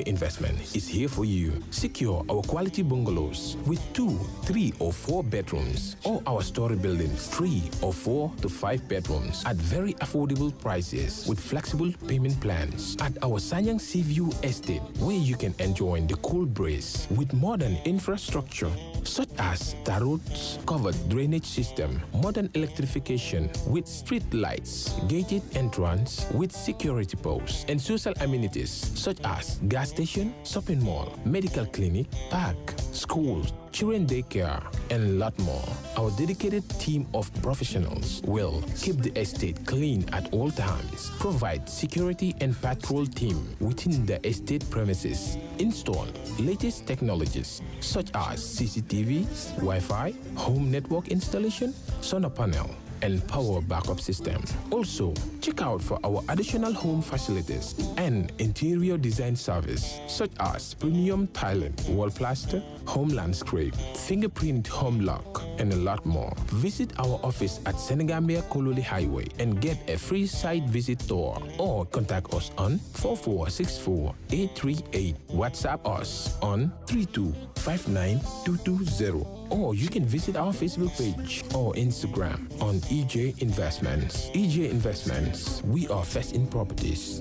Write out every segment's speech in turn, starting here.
Investment is here for you. Secure our quality bungalows with two, three, or four bedrooms, or our story buildings, three or four to five bedrooms at very affordable prices with flexible payment plans at our Sanyang Seaview Estate, where you can enjoy the cool breeze with modern infrastructure such as tar roads, covered drainage system, modern electrification with street lights, gated entrance with security posts, and social amenities such as gas station, shopping mall, medical clinic, park, schools, children daycare, and a lot more. Our dedicated team of professionals will keep the estate clean at all times, provide security and patrol team within the estate premises, install latest technologies such as CCTV, Wi-Fi, home network installation, solar panel, and power backup system. Also, check out for our additional home facilities and interior design service such as premium tiling, wall plaster, home landscape, fingerprint home lock, and a lot more. Visit our office at Senegambia Kololi Highway and get a free site visit tour or contact us on 4464 838. WhatsApp us on 3259220 or you can visit our Facebook page or Instagram on EJ Investments. EJ Investments, we are first in properties.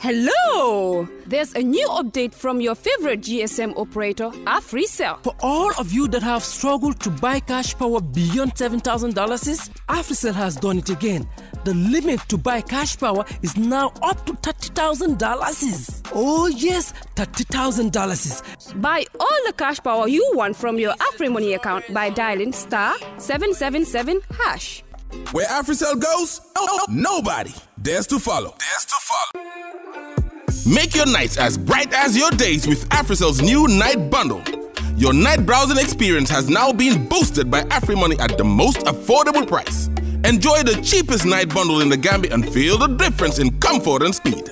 Hello! There's a new update from your favorite GSM operator, AfriCell. For all of you that have struggled to buy cash power beyond $7,000, AfriCell has done it again. The limit to buy cash power is now up to $30,000. Oh, yes, $30,000. Buy all the cash power you want from your AfriMoney account by dialing star 777 hash. Where AfriCell goes, oh, oh, nobody dares to follow. Dares to follow. Make your nights as bright as your days with AfriCell's new night bundle. Your night browsing experience has now been boosted by AfriMoney at the most affordable price. Enjoy the cheapest night bundle in the Gambia and feel the difference in comfort and speed.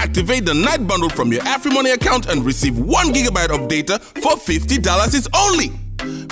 Activate the night bundle from your AfriMoney account and receive 1 gigabyte of data for $50 is only.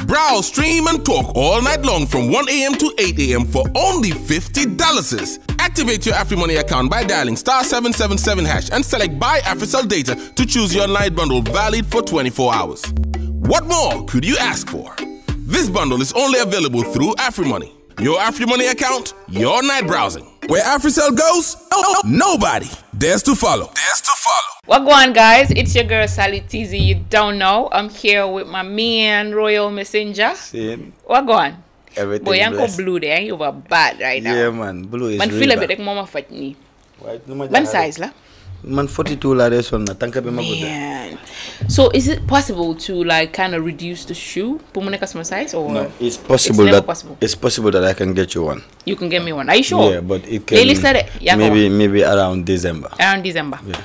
Browse, stream, and talk all night long from 1 a.m. to 8 a.m. for only $50. Activate your AfriMoney account by dialing star 777 hash and select Buy AfriCell Data to choose your night bundle valid for 24 hours. What more could you ask for? This bundle is only available through AfriMoney. Your AfriMoney account, your night browsing. Where AfriCell goes, oh, oh, nobody dares to follow. Dares to follow. What go on, guys? It's your girl Sally Teasy. You don't know. I'm here with my man, Royal Messenjah. Same. What go on? Everything Boy, yanko blessed. blue there. You were bad right now. Yeah, man. Blue is Man, feel a bit like mama fat ni. Waaye nu ma Ban size la? Man 42 laa dee sonn na tànk bi ma gudd. So is it possible to like kind of reduce the shoe? Pour mu nekk sama size or No, it's possible never that possible. it's possible that I can get you one. you can get me one? Are you sure? Yeah, but it can maybe maybe around December. around December. Yeah.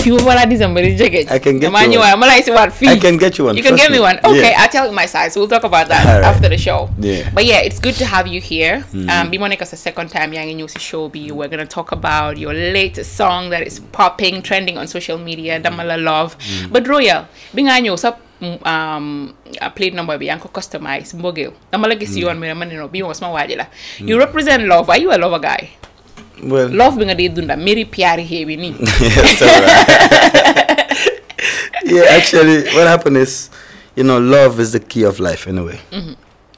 Fii ba balaa December di. I can get Damaa you one. si waat fii. I can get you one, You can get me me. one. Okay, Yeah. I'll tell you my size. We'll talk about that Alright. after the show. Yeah. But yeah, it's good to have you here. Mhm. Um, bi mo nekk second time yaa ngi ñëw si show bi. We're gonna talk about your latest song that is popping, trending on social media. Dama la love. Mhm. But Royal, bi nga ñëw sa um, uh, plate number bi yaa ngi ko customize mbogeel. Dama la gis si yoon mi ne ma ne no bii moom sama waaji la. You represent love. Are you a lover guy? Well, Love bi nga dee dunda. Mary Piari bi nii. Yeah, actually, what happened is, you know, love is the key of life anyway, Mhm.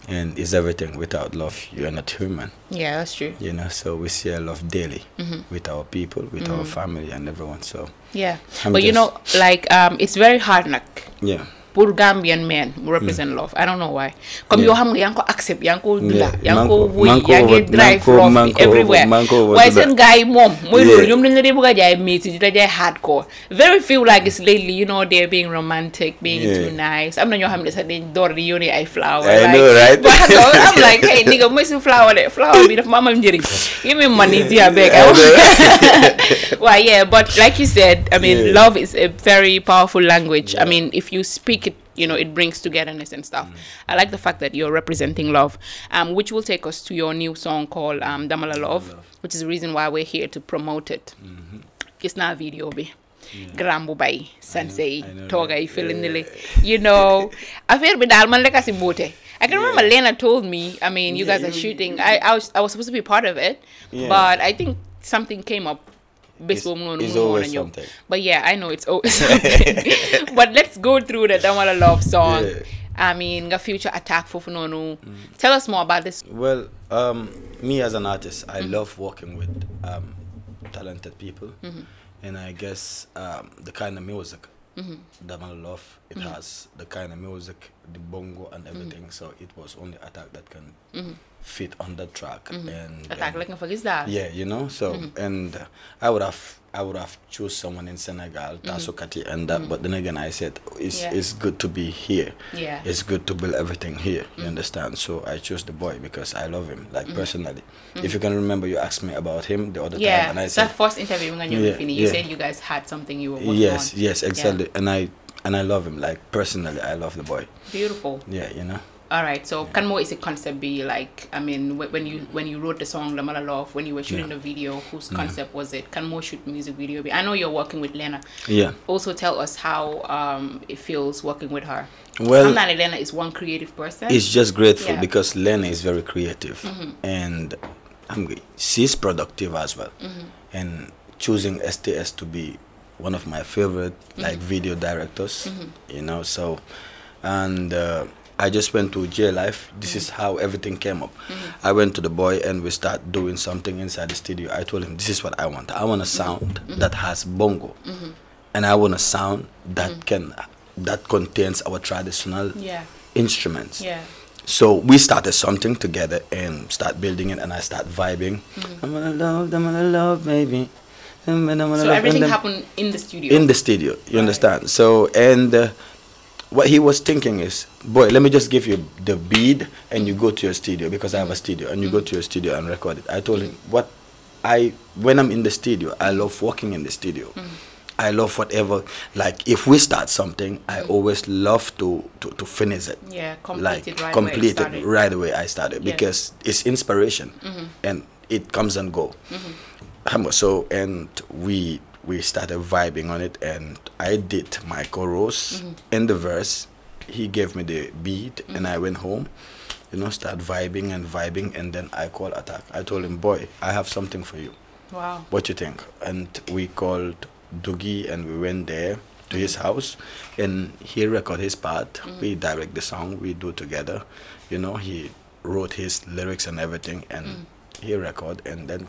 and it's everything. Without love, you are not human. Yeah, that's true. You know, so we share love daily Mhm. with our people, with our Mhm. family, and everyone. So Yeah, I'm but you know, like um, it's very hard nag yeah. Pour Gambian men mu represent love. I don't know why. Comme yoo xam nga yaa ngi ko accept yaa ngi ko dunda yaa ngi ko wuy yaa ngi drive love bi everywhere. man ko over waaye seen gars yi moom mooy loolu ñoom dañ la dee bëgg a jaay métti di la jaay hardcore. Very few like it's lately you know they're being romantic being too nice. Am na ñoo xam ne sax dañ door di yónnee ay flower I know, right? but I'm like hey nigga mooy si flower de flower bi dafa ma amal njëriñ give me money dia beg. Well yeah but like you said I mean love is a very powerful language. I mean if you speak you know it brings togetherness and stuff. I like the fact that you're representing love um, which will take us to your new song called um, damala love which is the reason why we're here to promote it. Gis naa video bi grand bu bay sanse yi I know tooga yi that. filindili you know affaire bi daal man lekka si buute I can remember Lena told me, I mean, you Yeah, guys are shooting. I, I was I was supposed to be part of it, Yeah. but I think something came up. Bés It's- boobu noonu it's mënu always something. But yeah, I know it's always something. but let's go through the Damala Love song. Yeah. I mean, nga future attack foofu noonu. Tell us more about this. Well, um, me as an artist, I Mm-hmm. love working with um, talented people, Mm-hmm. and I guess um, the kind of music Mm-hmm. that I love, it has the kind of music, the bongo and everything. So it was only attack that can fit on the track, mm-hmm. and Mm-hmm. Attack then- like nga fa gis daal. yeah, you know. So mm-hmm. and uh, I would have I would have choose someone in Senegal, mm-hmm. Tasukati, and that. But then again, I said it's Yeah. it's good to be here. Yeah. It's good to build everything here. You understand? So I chose the boy because I love him, like personally. If you can remember, you asked me about him the other time, and I that said first interview nga ñëw Yeah, fi nii, you yeah. said you guys had something you were working yes, on. yes, Yeah. exactly. And I and I love him, like personally, I love the boy. Beautiful. Yeah, you know. All right. So, can more is a concept be like? I mean, when you when you wrote the song "Damala Love," when you were shooting Yeah. the video, whose concept was it? Can more shoot music video be? I know you're working with Lena. Yeah. Also, tell us how um it feels working with her. Well- Sometimes Lena is one creative person. It's just grateful Yeah. because Lena is very creative and I'm, she's productive as well. And choosing STS to be one of my favorite like video directors, you know. So, and uh, I just went to J Life. This is how everything came up. I went to the boy and we start doing something inside the studio. I told him, "This is what I want. I want a sound that has bongo, and I want a sound that can that contains our traditional Yeah. instruments. Yeah. So we started something together and start building it, and I start vibing. I'm gonna love, I'm gonna love, baby. I'm gonna Mm-hmm. So love, everything happened in the studio. in the studio. You understand? So and uh, what he was thinking is, boy, let me just give you the bead, and you go to your studio because I have a studio, and you go to your studio and record it. I told him what I when I'm in the studio, I love working in the studio. I love whatever. Like if we start something, I always love to to, to finish it Yeah, complete like it right away complete started. it right away I started Yeah. because it's inspiration and it comes and go. Um, So and we we started vibing on it and I did my chorus mm-hmm. in the verse. He gave me the beat mm-hmm. and I went home, you know, start vibing and vibing and then I called attack. I told him, boy, I have something for you. wow. What you think? And we called Doogie and we went there to his mm-hmm. house and he record his part. We direct the song, we do together. You know, he wrote his lyrics and everything and mm. he record and then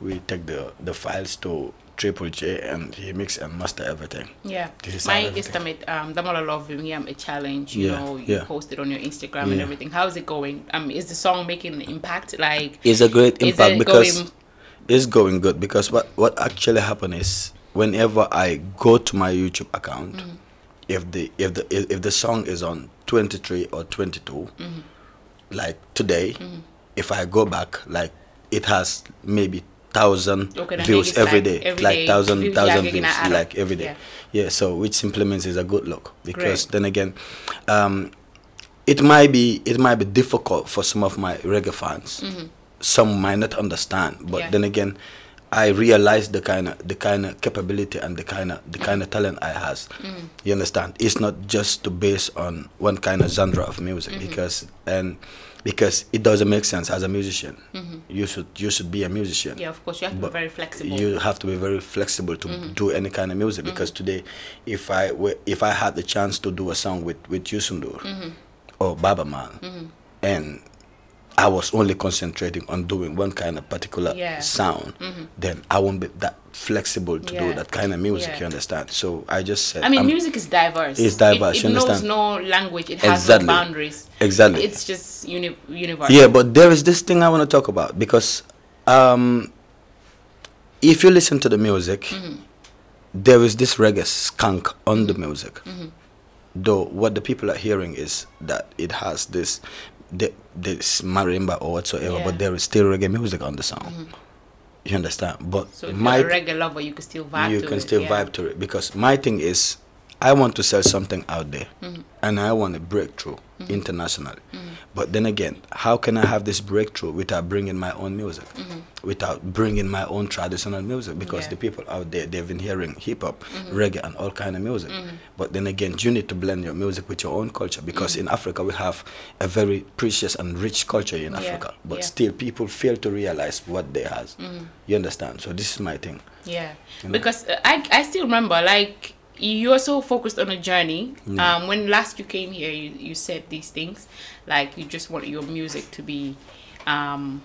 we take the the files to Triple J and he mix and master everything. Yeah, This is my how everything- estimate, um, Damala Love Vimmy, um, a challenge. You Yeah, know, you yeah. post it on your Instagram and everything. How is it going? Um, is the song making an impact? Like, It's a great impact it because going- it's going good because what what actually happened is whenever I go to my YouTube account, Mm-hmm. if the if the if, if the song is on 23 or 22, Mm-hmm. like today, if I go back, like it has maybe thousand Okay, views every like day, every like day thousand views thousand views, gonna add up. like every day. Yeah. so which simply means is a good look because Great. then again, um, it might be it might be difficult for some of my reggae fans. Some might not understand, but. Yeah. then again, I realize the kind of the kind of capability and the kind of the kind of talent I has. Mm-hmm. You understand? It's not just to base on one kind of genre of music Mm-hmm. because and because it doesn't make sense as a musician. You should you should be a musician. Mm-hmm. yeah, of course, you have to be very flexible. You have to be very flexible to Mm-hmm. do any kind of music because today, if I were, if I had the chance to do a song with with Youssou N'Dour Mm-hmm. or Baaba Maal, and I was only concentrating on doing one kind of particular Yeah. sound, then I won't be that flexible to do that kind of music. Yeah. You understand? So I just said, I mean, I'm- music is diverse. It's diverse, It, you it knows no language. It has Exactly. no boundaries. Exactly. It's just uni- universal. Yeah, but there is this thing I want to talk about because um, if you listen to the music, Mm-hmm. there is this reggae skunk on the Mm-hmm. music. Though what the people are hearing is that it has this, the, this marimba or whatsoever, Yeah. But there is still reggae music on the song. Mm-hmm. You understand? But So if my you're a reggae lover, you can still vibe you can it. still yeah. vibe to it because my thing is I want to sell something out there, mm-hmm. and I want a breakthrough mm-hmm. internationally. Mm-hmm. But then again, how can I have this breakthrough without bringing my own music, without bringing my own traditional music? Because Yeah. the people out there they've been hearing hip hop, reggae, and all kind of music. But then again, you need to blend your music with your own culture because in Africa we have a very precious and rich culture in Yeah, Africa. But yeah. still, people fail to realize what they has. You understand? So this is my thing. Yeah, You know? because uh, I I still remember like you are so focused on a journey. Um, when last you came here, you, you said these things, like you just want your music to be, um,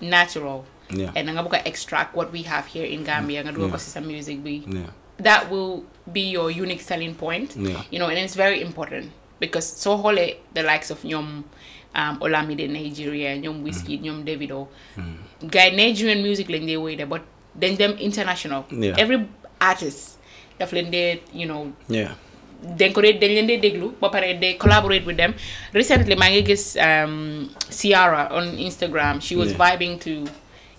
natural. Yeah. And nga buka extract what we have here in Gambia. Nga dugal ko Yeah. music be. Yeah. That will be your unique selling point. Yeah. You know, and it's very important because so holy the likes of Nyom. Um, Olamide Nigeria, Nyom Wizkid, Nyom Davido. Guy Nigerian music lañ dee woy de but then them international. Yeah. Every artist daf leen dee you know Yeah. dañ ko dee dañ leen dee déglu ba pare they collaborate with them. Recently maa ngi gis um, Ciara on Instagram. She was vibing to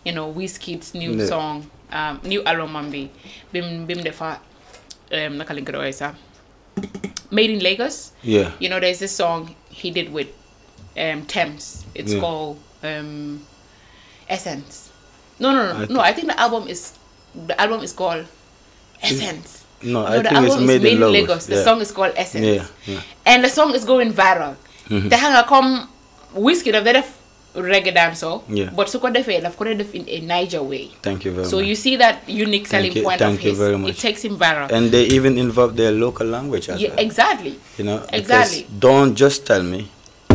you know Wizkid's new song um, new album am bi. Bim bim defa um, naka lañ ko doon waxee sax? Made in Lagos. Yeah. you know there's this song he did with um, Tems. It's Yeah. called um, Essence. No no no I no I think the album is the album is called Essence No, I the think it's album Made in Lagos, Lagos. The yeah. song is called Essence. Yeah, yeah. And the song is going viral. Mm-hmm. te xam nga comme Wizkid da def reggae dancehall. Oh. Yeah. But su ko defee daf ko dee def in a Niger way. Thank you very So much. So you see that unique selling you- point thank of you his. very It takes him viral. and they even involve their local language as yeah, well. exactly. You know, Exactly. Don't just tell me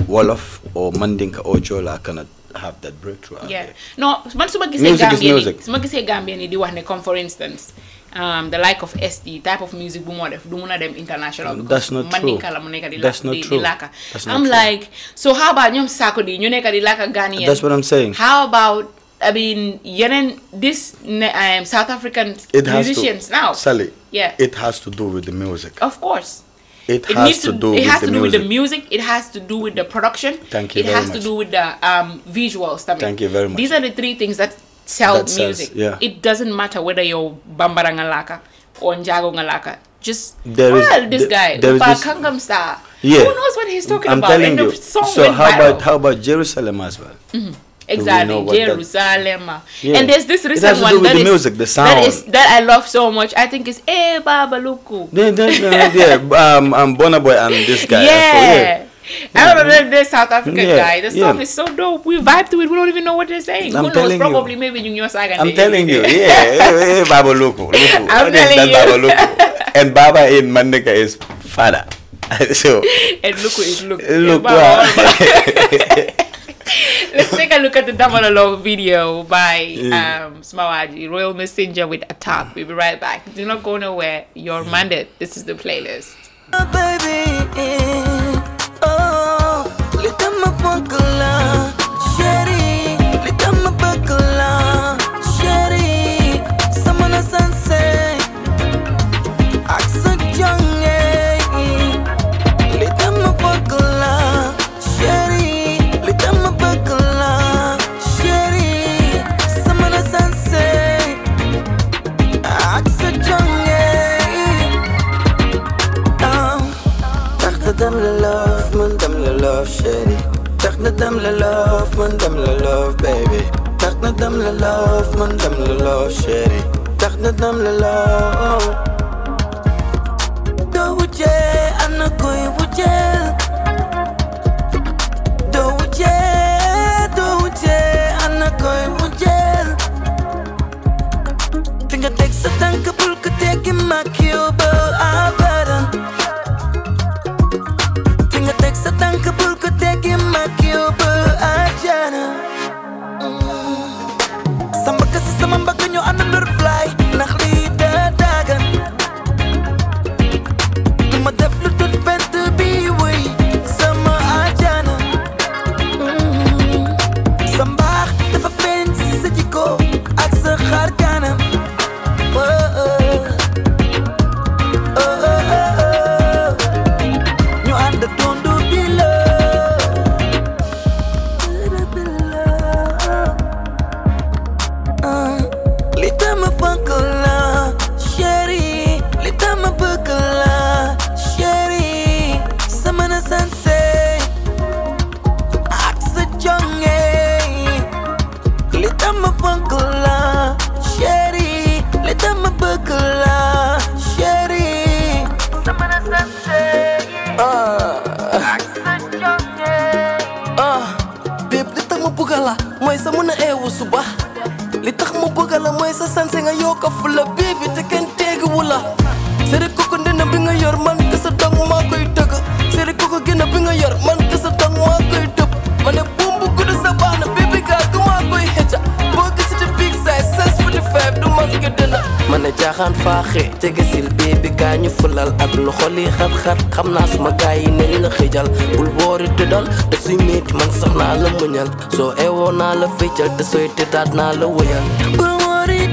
Wolof or Mandinka or Jola cannot have that breakthrough. Yeah. there. No, man su ma gisee Music is Gambien music. yi su ma gisee Gambien yi di wax ne comme for instance um, the like of ST type of music bu moo def du mun a dem international. That's because not true. Mandinka la mu nekk di la That's not di, di true. laka. That's not I'm true. like so how about ñoom Sarkodie ñu nekk di laka Ghanaian. That's what I'm saying. How about I mean yeneen this um, South African It musicians to, now. Sally. Yeah. It has to do with the music. Of course. It, It has to, to, do it with has the to do with music. the music. It has to do with the production. Thank you It has much. to do with the um, visuals. I mean, Thank you very much. These are the three things that sell That music. yeah. It doesn't matter whether you're Bambara Ngalaka or Njago Ngalaka. Just There is- well, this there- guy, there Upa this- Kangam Star. Yeah. Who knows what he's talking I'm about? telling and you. the song So how viral. about how about Jerusalem as well? Exactly, know what that- Jerusalem. Yeah. And there's this recent one that the is- music, the that is that I love so much. I think it's Eh Baba Luku. Yeah, yeah, yeah, yeah. Um, um, Burna Boy and this guy. Yeah. I don't know this South African Yeah, guy. The song yeah. is so dope. We vibe to it. We don't even know what they're saying. I'm Who knows? telling you. Probably maybe you know Saga. I'm telling you, yeah, hey, hey, Baba Luku. Luku. I'm What is telling you. Baba Luku? And Baba in Mandika is father. so And look is look. Eh, look, Yeah, wow. Ah. Let's take a look at the Damalolo video by um, Smawaji, Royal Messenjah with Attack. We'll be right back. Do not go nowhere. You're mandate. This is the playlist. baby. Eh. Litama pakala, fulal ak loxo li xat-xat. Xam naa suma gaa yi ne la xëjal. Bul boori tëddal te suy metti man sax la muñal. Soo eewoo naa la feccal te sooy tëddaat naa la wëyal bul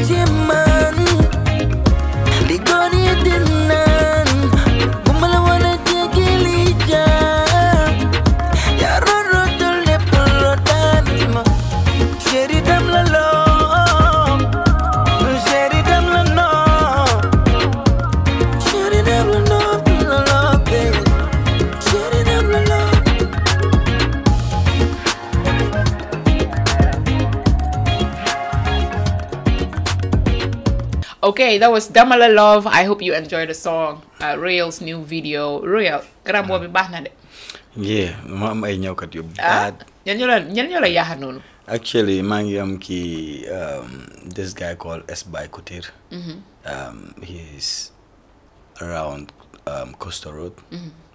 ci man li góor yi di Okay, that was Damala Love. I hope you enjoyed the song. Uh, Royal's new video. Royal, garam boobu baax na de. yeah ma am ay ñëwkat yu ah ñan ñoo la ñan ñoo la yaaxa noonu. actually maa ngi am kii um, this guy called S. By Couture. Um, he's around um, Costa Road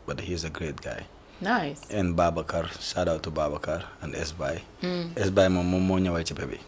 but he's a great guy. Nice. and Babacar shout out to Babacar and S. By S. By moom moom moo ñëwal ci bi.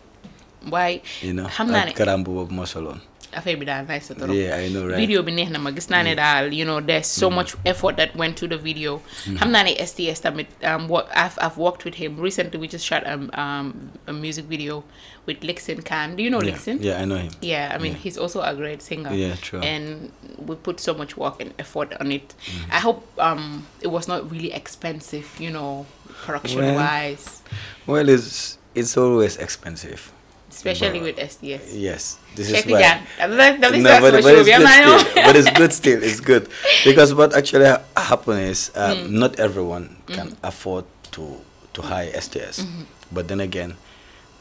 Waaye xam naa ne karam boobu moo soloon. Affaire bi daal nice trop. Yeah, I know, right? video bi neex na ma gis naa ne daal you know there's so much effort that went to the video. xam naa ne STS tamit um, what I've I've worked with him recently. We just shot um, um a music video with Lixin Khan. Do you know Lixin? yeah I know him Yeah, I mean he's also a great singer. Yeah, true. And we put so much work and effort on it. I hope um it was not really expensive, you know, production Well, wise, well it's it's always expensive especially but- with STS. yes this Check is why out. That- that is no, but, but it's good still. Oh. but it's good still. It's good because what actually ha- happen is um, not everyone can hmm. afford to to hmm. hire STS. Mm-hmm. But then again,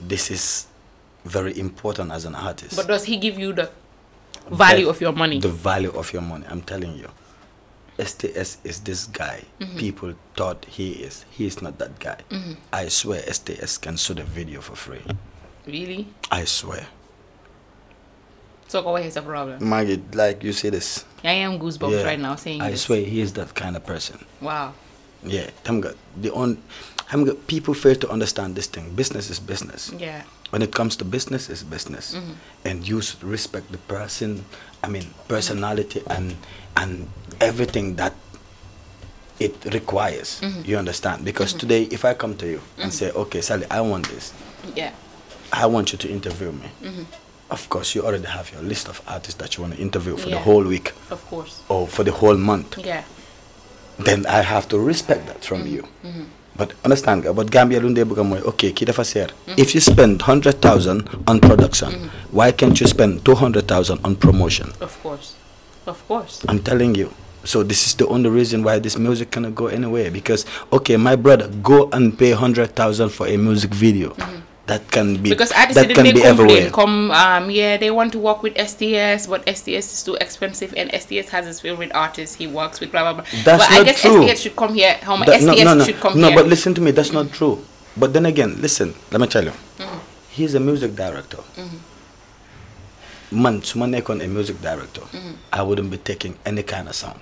this is very important as an artist. But does he give you the value That- of your money? The value of your money. I'm telling you. STS is this guy mm-hmm. people thought he is. He is not that guy. Mm-hmm. I swear STS can shoot a video for free. Really? I swear. So ahead, it's a problem. Maggie, like you say this. I am goosebumps right now saying I this. swear he is that kind of person. Wow. Yeah, xam nga the on xam nga people fail to understand this thing. Business is business. Yeah. When it comes to business, it's business, mm-hmm. and you should respect the person. I mean, personality and and everything that it requires. Mm-hmm. You understand? Because mm-hmm. today, if I come to you and say, "Okay, Sally, I want this. Yeah. I want you to interview me." Mm-hmm. Of course, you already have your list of artists that you want to interview for the whole week Of course. or for the whole month Yeah. then I have to respect that from mm-hmm. you. Mm-hmm. But understand nga but Gambia lu ndee bëgg a mooy ok kii dafa seer. If you spend hundred thousand on production, why can't you spend two hundred thousand on promotion? Of course. Of course. I'm telling you. So this is the only reason why this music cannot go anywhere because okay, my brother, go and pay hundred thousand for a music video. That can be Because artists that can they be everywhere. Come, um, yeah, they want to work with STS, but STS is too expensive, and STS has his favorite artist he works with. Blah blah blah. That's but I not guess true. STS should come here. How much That- STS no, no, no, should come no, here? but listen to me. That's not true. But then again, listen. Let me tell you. Mm-hmm. He's a music director. Mm-hmm. Man, su ma nekkoon a music director, mm-hmm. I wouldn't be taking any kind of sound.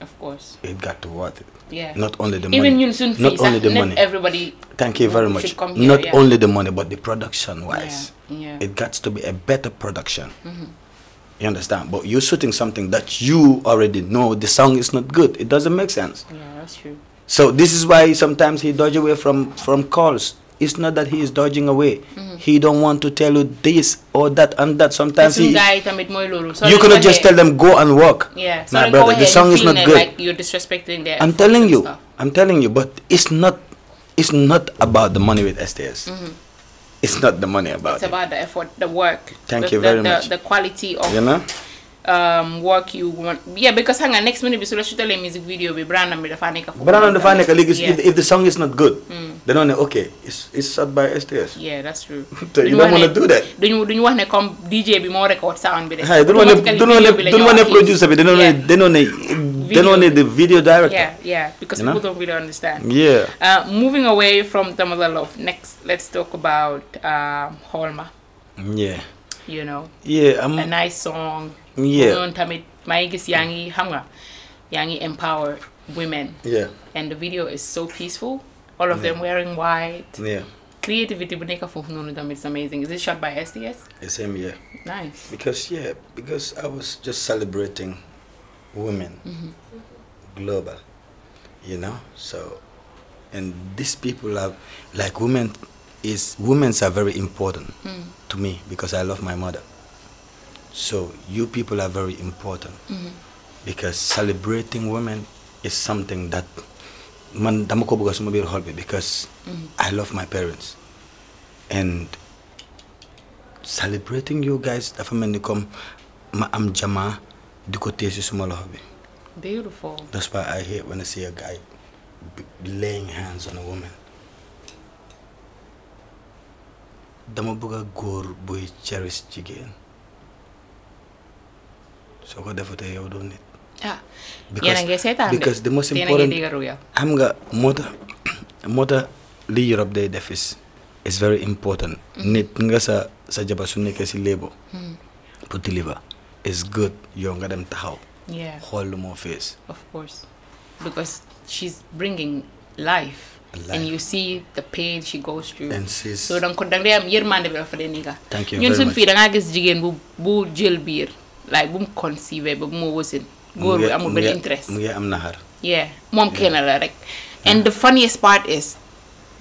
of course. It got to worth it. Yeah. Not only the money. Even not only ah, the money. everybody. Thank you very much. here, Not yeah. only the money, but the production wise. Yeah, yeah. It got to be a better production. Mm-hmm. You understand? But you're shooting something that you already know the song is not good. It doesn't make sense. Yeah, that's true. So this is why sometimes he dodge away from from calls. It's not that he is dodging away. He don't want to tell you this or that and that. Sometimes he, guy tamit mooy loolu. So you cannot just tell them go and work. Yeah. My brother, the song is not good. Like you're disrespecting their. I'm telling you. stuff. I'm telling you. But it's not. It's not about the money with STS. Mm-hmm. It's not the money about It's it. about the effort, the work. Thank the, you very the, much. The quality of You know. Um work you want. Yeah, because hang on, next minute su la shootalee music video bi brandam bi dafa nekk foofu. But I don't find like if, Yeah. if the song is not good, they don't know. Okay, it's it's shot by STS. Yeah, that's true. So you don't wanna ne- do that. Duñu duñu wax ne comme DJ bi moo record sound bi. Hey, don't want to don't want to don't want to bi. They don't know. Yeah. They don't know then only the video director. Yeah, yeah, because You know? people don't really understand. Yeah. Uh, moving away from Damala Love, next let's talk about um, Holma. Yeah. You know, Yeah. I'm. a nice song. Yeah. Noonu tamit maa ngi gis yaa ngi xam nga yaa ngi empower women. Yeah. And the video is so peaceful. All of them wearing white. Yeah. Creativity bu nekk foofu noonu tamit is amazing. Is it shot by STS? The same year. Nice. Because yeah, because I was just celebrating women mm-hmm. global, you know. So, and these people are like women is women's are very important hmm. to me because I love my mother. So you people are very important. Because celebrating women is something that man dama ko bëgg suma biir xol bi because I love my parents. And celebrating you guys dafa mel ni comme ma am jamaa di ko téye si suma loxo bi. Beautiful. that's why I hate when I see a guy laying hands on a woman. Dama bëgg a góor buy cherish jigéen. Soo ko defatee yow doo nit. Ah yéen a ngi seetaan de. because the most important xam nga moo tax moo tax li Europe day def is is very important. Nit nga sa sa jabar su nekkee si léebo pour deliver is good. Yow nga dem taxaw. Xool lu moo fees. Of course. Because she's bringing life. And you see the pain she goes through. And she's- so danga ko danga dee am yërmande bi dafa dee nii Thank you ñun suñ fii dangaa gis jigéen bu bu jël biir. Like bu mu conceive ba bu mu wasin góor bi amul mu benn interest. mu ngi am naxar yeah moom kenn la rek and the funniest part is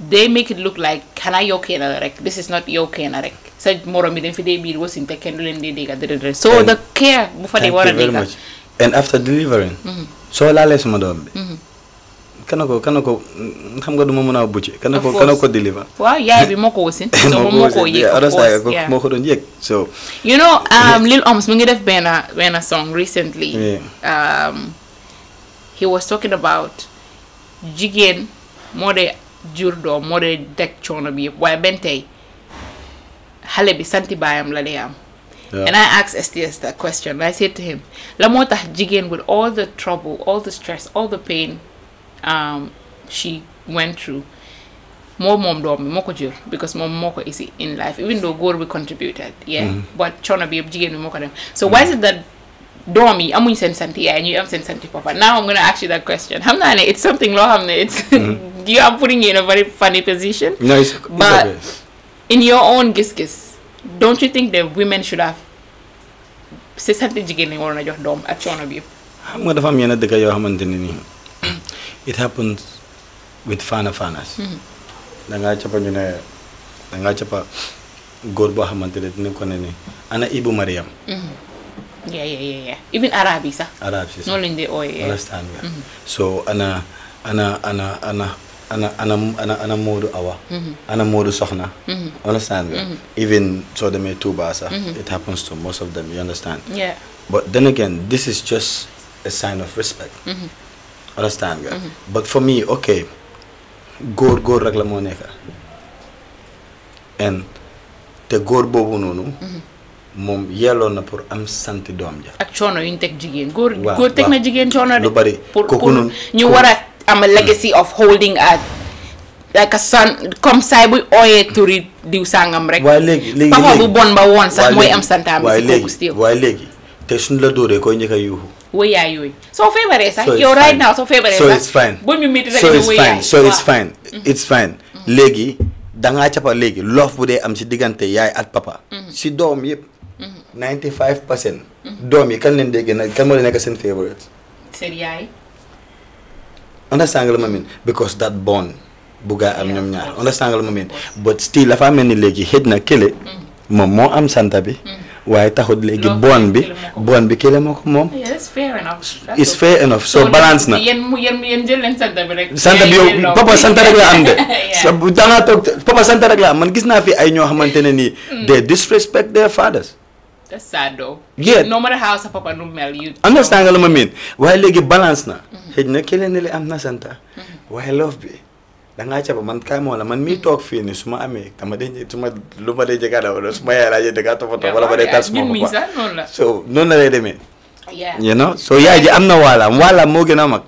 they make it look like xanaa yow kenn la rek this is not yow kenn rek sa morom bi dañ fi dee biir wasin te kenn du leen dee dégga dëdëdë so the care bu fa dee Thank war a very dégga much. And after delivering mm-hmm. soo laalee suma doom bi mm-hmm. Kana ko kana ko xam nga du ma mën a bucce kana ko kana ko deliver waaw yaay bi moo ko wasin so moo moom moo ko yëg of ko moo ko doon yëg so You know, um, Lil Oms mu ngi def benn benn song recently. Yeah. Um, he was talking about jigéen moo dee jur doom moo dee teg coono bi yëpp waaye benn tey xale bi santi baayam la dee am. Yeah. And I asked STS that question. I said to him, la moo tax with all the trouble, all the stress, all the pain um, she went through, moo moom doom bi moo ko jur because moom moo ko isi in life even though góor we contributed yeah but coono bi yëpp jigéen bi moo ko dem. So why is it that doom yi amuñ seen santi yaay ñuy am seen santi papa? Now I'm gonna ask you that question. Xam naa ne it's something loo xam ne it's you are putting you in a very funny position. No it's, it's but okay. in your own gis-gis don't you think that women should have si santi jigéen lañ waroon a jox doom ak coono bi? Yëpp xam nga dafa am yenn dëkk yoo xamante ne nii it happens with fana fanas da ngaa cappa ñu ne da ngaa cappa góor boo xamante ne dina ko ne ni. Ana Ibu Mariam. Mm-hmm. Yeah yeah yeah yeah. Even arab yi sax arab si noonu lañ dee ooyee understand nga mm-hmm. so ana ana ana ana ana ana ana ana Moodu Awa. Mm-hmm. Ana Moodu Soxna understand nga even soo demee Touba sax it happens to most of them you understand. Yeah. But then again, this is just a sign of respect. Understand nga? But for me, ok góor góor rek la moo nekka and te góor boobu noonu moom yelloon na pour am santi doom ja. Ak coono yu ñu teg jigéen. Góor góor teg na jigéen coono de. Lu bari. pour pour ñu war a am legacy of holding a like a son comme saay buy ooyee turi diw sàngam rek. Waaye léegi léegi papa bu bon ba woon sax mooy am santaam si kooku waaye léegi. Te suñ la dóoree koy njëkk a yuuxu. Wëyaay yooyu soo feebaree sax yow right now soo feebaree sax bu ñu métti rek so it's wëyaay fine. so it's fine. It's fine. Léegi dangaa cappa léegi loof bu dee am si diggante yaay ak papa. Si doom yëpp 95 percent. Doom yi kan leen dee gën a kan moo leen nekk seen favorite? Seen yaay. Understand la ma mean? Because that bond bu gaa am ñoom ñaar. understand la ma mean? But still dafa mel ni léegi xëj na kële moom moo am santa bi. Waaye taxut léegi bon bi bon bi kële moo ko moom. It's fair enough. So balance na. yéen mu yéen yéen jël leen santa bi rek. Santa bi yow papa santa rek la am de. Bu dangaa toog papa santa rek la am. Man gis naa fi ay ñoo xamante ne nii they disrespect their fathers. That's sad though. Yeah. No matter how sa papa nu mel, you. understand nga la ma miin? Waaye léegi balance na. Xëj na kële ne li am na santa. Waaye love bi. Dangaa caba man kaay moo la man mii toog fii nii su ma amee dama dee su ma lu ma dee jëkkaa daw su ma yaay laa jëkkaa toppatoo wala ma dee sax noonu la. so noonu la lay demee. You know? So yaay ji am na waalaam waalaam moo gën a mag.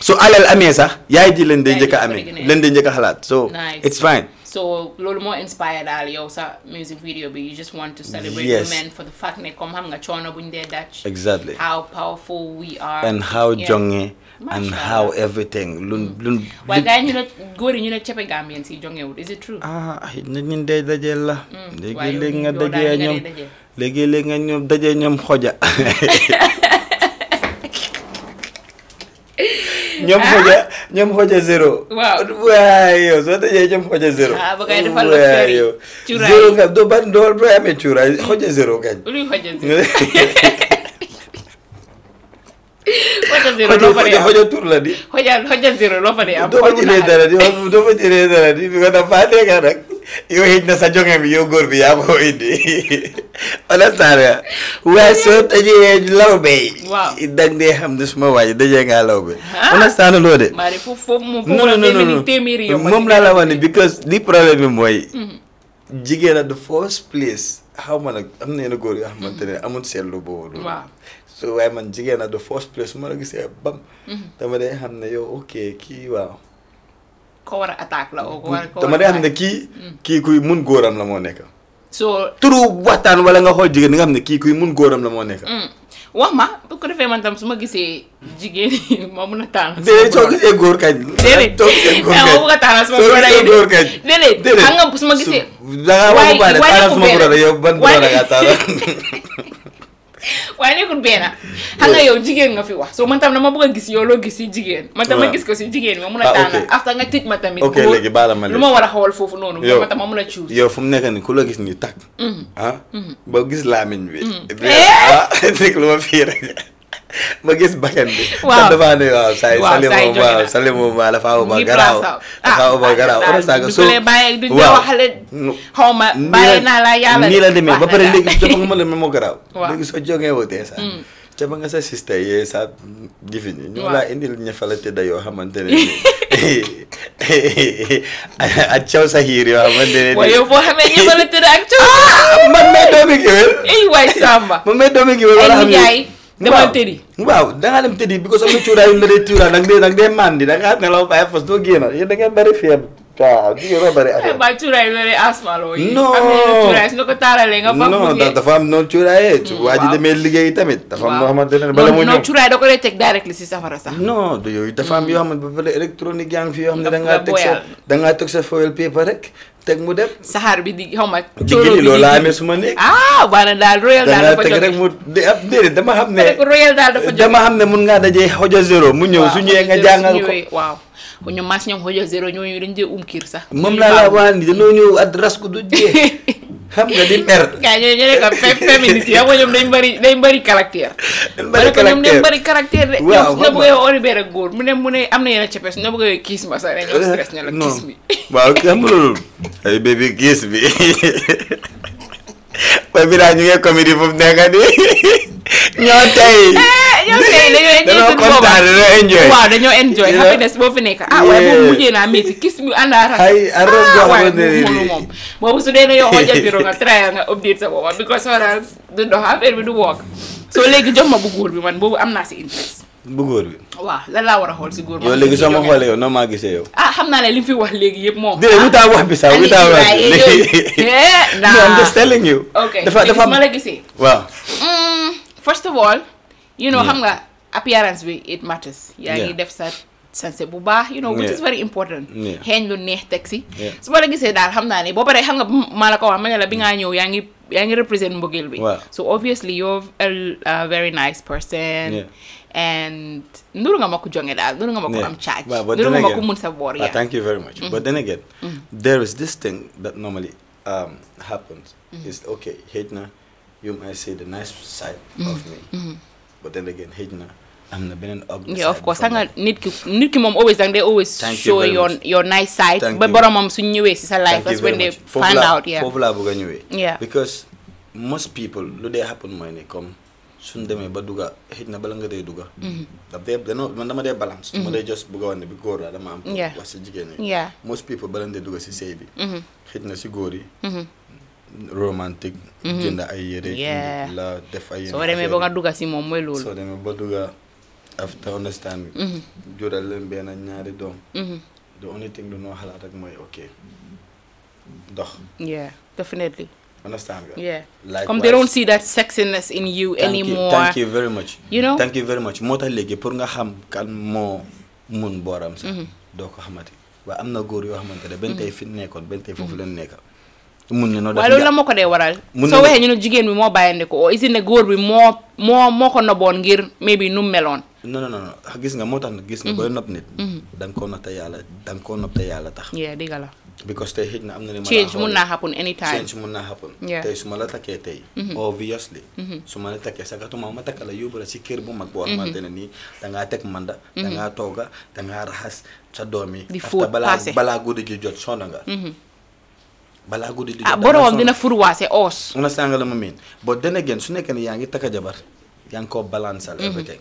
Su so alal amee sax yaay ji leen Yaay njëkk a amee leen day njëkk a xalaat. So it's fine. So loolu moo inspire daal yow sa music video bi you just want to celebrate Yes. women for the fact ne comme xam nga coono buñ dee daj. Exactly. How powerful we are. And how jonge and how everything lun lun waaye gars yi ñu ne góor yi ñu ne cepe Gambien si jongewut is it true? Ah ñi day dajeel la. Léegi yow léegi nga nga ñoom léegi léegi nga ñoom dajee ñoom xoja ñoom xoja ñoom xoja zéro Waaw. waaye yow soo dajee ñoom xoja zéro Ah, ba ngay defal la feri, zéro nga doo ban doo amee cuuraay. Xoja zéro kañ? Luy xoja si xoja zero loo fa dee am xoja tur la di. Xoja xoja zero loo fa dee am doo jëlee dara di doo fa jëlee dara di bi ko dafa dégg nag yow xëj na sa jonge bi yow góor bi yaa ko indi wala saara waaye soo dajee lawbe Waaw. dang dee xam ne suma waaj dajee ngaa lawbe wala saana loo de maa de foofu foofu moom foofu la non non téeméeri téeméeri yow moom laa la wax ne because li problème bi mooy jigéen a the first place xaw ma nag am na yenn góor yoo xamante ne amul seetlu boobu waaw waaye man jigéen a the first place su ma la gisee bam. Dama dee xam ne yow ok kii waaw. Ko war a attaque la ko war a dama a xam ne kii kii kuy mun góoram la moo nekk. So turu waxtaan wala nga xool jigéen di nga xam ne kii kuy mun góoram la moo nekk. Wa wax ma bu ko defee man tam su ma gisee jigéen yi ma mun a tànn déedéet soo gisee góor kañ. Déedéet soo gisee góor kañ. ma tànn suma soo góor kañ. Déedéet xam nga su ma gisee da ngaa wax ba pare waaye suma broda yow ban Waaye- broda nga tànnal waaye nekkul benn. Xam nga yow jigéen nga fi wax. So man tam dama bëgg a gis yow loo gis si jigéen. Man tam ma gis ko si jigéen ma mun a Ah, tànn. After nga tëj ma tamit Ok, léegi baala ma lu ma war a xool foofu noonu ma tam ma mun a choose. yow fu mu nekk nii ku la gis ni tag ah ba gis laamiñ bi. Eh. ah dégg lu ma fii rek. Ma gis bakkan bi Waaw. sax dafa ne waaw say Waaw, sali say moom joxe waaw na. sali moom waaw dafa mu uba ngi garaaw place dafa uba garaaw ora saaga du ko lee bàyyi duñ dee waaw. waxale Nu- xaw ma nii bàyyi naa la yàlla nii la de, demee wax ba na pare la. léegi dafa nga ma la moo garaaw Waaw. léegi soo jógee wootee sax ca ba nga sa sista yee sa jifi ñi ñoo Waaw. laa indil ñefala tëdda yoo xamante ne nii ak caw sa xiir yoo xamante ne waaye nii yow boo xamee ñëpp la tëdd ak coono man may doomi géwél ay waay Samba man may doomi géwél wala ay demal waaw. tëddi waaw da dem tëddi bi ko sama cuuraay yu la dee cuuraay nag dee nag dee mandi da ngaa nelaw bàyyi fas doo génn yéen da ngeen bëri feeb waaw jigéen ñoo bëri affaire ba cuuraay loolu asma loo yi Non. am na cuuraay su la ko taaralee nga non dafa am noonu cuuraayee waa ji demee liggéey tamit dafa am noo xamante ne bala mu non cuuraay da ko dee teg si safara sax non du yooyu dafa am yoo xamante ba pare électronique yaa ngi fi yoo xam ne Nga da ngaa teg sa da ngaa teg sa foil paper rek teg mu dem saxaar bi di xaw ma jigéen ñi loolu laa amee su ma nekk ah baana daal royal daal dafa teg rek jóge mu de ab déedéet dama xam ne royal daal dafa jóge dama xam ne mun ngaa dajee xojo zéro mu ñëw su ñëwee nga jàngal ko waaw onyo masi nyong hojo zero nyonyo renje umkir sa mamla la wani no nyo adras ko do je xam nga di mer. Gaa ñooñu ne ko féministe xam nga ñoom dañ bëri dañ bëri caractère. Dañ bëri caractère ñoom dañ bëri caractère de. Waaw nga. bëgg yow ori beer ak góor mu ne mu am na yenn cepes nga bëgg yow kiis ma stress ñu la eh, kiis bi waaw xam nga loolu. Ay bébé kiis bi. ba bi daa ñu ngi comédie foofu nekk di ñoo tey. Ñoom tey dañoo enjoy dañoo seen dañoo enjoy. Waaw dañoo enjoy. Happiness boo fi nekk. Ah waaye boobu mujjee naa métti kiss bi àndaara Ay, arroz ah boo waaye xamante ne nii. moom. Boobu su dee ne yow xojal biro nga try nga update sa booba because waral du dox affaire bi du wokk so léegi jox ma bu góor bi man boobu am naa si interest. Bu góor bi. waaw lan laa war a xool si góor yow léegi soo ma xoolee yow noo maa gisee yow. Ah xam naa ne li mu fi wax léegi yëpp moom. Déedéet lu tax wax bi sax lu tax wax bi. eh no I'm just telling you. Ok dafa dafa ma la gisee. waaw. Mm, first of all you know xam nga appearance bi it matters. Yaa ngi def sa sanse bu baax you know which is very important. Xeeñ lu neex teg si. Su ma la gisee daal xam naa ne boo paree xam nga m- maa la ko wax ma ne la bi ngaa ñëw yaa ngi yaa ngi represent mbëggeel bi. So obviously you're a, very nice person. And nduru nga ma ko jonge daal nduru nga ma ko am charge Well, but nduru then nga ma ko again- mun sa boor Ah, thank you very much. But mm-hmm. then again, mm-hmm. there is this thing that normally um, happens. Mm-hmm. Is okay, Hidna, you might say the nice side of me. But then again, Hidna, I'm the being ugly yeah of course nga it. nit ki nit ki moom always dang they always show your your nice side Thank ba boromam suñ ñëwee si sa life that's when they. Find out yeah foofu laa bëgg a ñëwee. Yeah. Because most people lu dee happen mooy ne comme suñ demee ba dugga xëj na bala nga dee dugga. daf dee danoo man dama dee balance. su ma dee just bëgg a wane bi góor laa dama am. ko wax si jigéen yi most people bala dee dugga si sëy bi. xëj na si góor yi. romantique jënd ay yére la def ay soo demee ba nga dugga si moom mooy loolu. Soo demee ba dugga after understand jural leen benn ñaari doom. The only thing lu noo xalaat rek mooy ok dox. Yeah definitely. Understand yeah. Likewise. comme they don't see that sexiness in you Thank you- anymore. Thank you very much. You know? thank you very much. Moo tax léegi pour nga xam kan moo mun booram sax doo ko xamati. Waaye am na góor yoo xamante ne benn tey fi nekkoon benn tey foofu leen nekka. Mun ne noo def waaye loolu la moo ko dee waral. Mun soo na- waxee ñu ne jigéen bi moo bàyyande ko isi ne góor bi moo moo moo ko noboon ngir maybe nu mu meloon? Non non non gis nga moo tax nag gis nga booy nopp nit. Da nga koo nopp te yàlla da nga koo nopp te yàlla tax. Dëgg la. Because tey xëj na am na ma la change mun naa happen anytime. Change mun naa happen. Yeah. tey su ma la takkee tey obviously. Su ma la takkee sakatuma ma takka la yóbbu la si kër bu mag boo xamante ne nii dangaa teg manda dangaa tooga dangaa raxas sa doom yi Di fóot, balaa balaa guddi ji jot sonna nga balaa guddi ji jot ah sonn. dina furwaase os. Understand nga la ma miin but then again su nekkee ne yaa ngi takka jabar yaa ngi koo everything.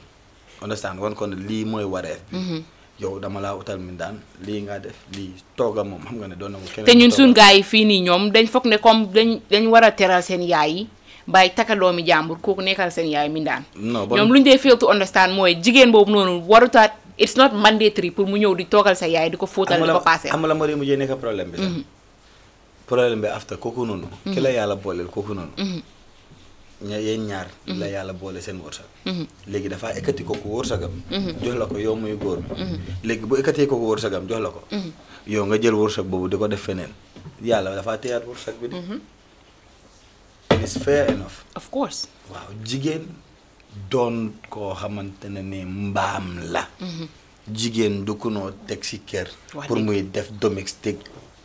Understand wan ko ne lii mooy wareef bi yow dama laa utal mi daan lii nga def lii tooga moom xam nga ne doon na ko keneen te ñun suñ gars yi fii nii ñoom dañ foog ne comme dañ dañ war a teral seen yaay yi bàyyi takka doomi jàmbur kooku nekkal seen yaay mi daan ñoom lu ñu dee fail to understand mooy jigéen boobu noonu warutaat it's not mandatory pour mu ñëw di toogal sa yaay di ko fóotal di ko paase. Am la mari mujjee nekk problème bi sax. Problème bi after kooku noonu. Ki la yàlla booleel kooku noonu. Ña yéen ñaar la yàlla boole seen wërsëg. Léegi dafaa ekkati kooku wërsëgam. Jox la ko yow muy góor bi léegi bu ekkatee ku wërsëgam jox la ko. Yow nga jël wërsëg boobu di ko def feneen. Yàlla dafaa téyaat wërsëg bi di it's fair enough. Of course. Waaw jigéen doon koo xamante ne ni mbaam la. Jigéen du ko noo teg si kër. Pour muy def domestic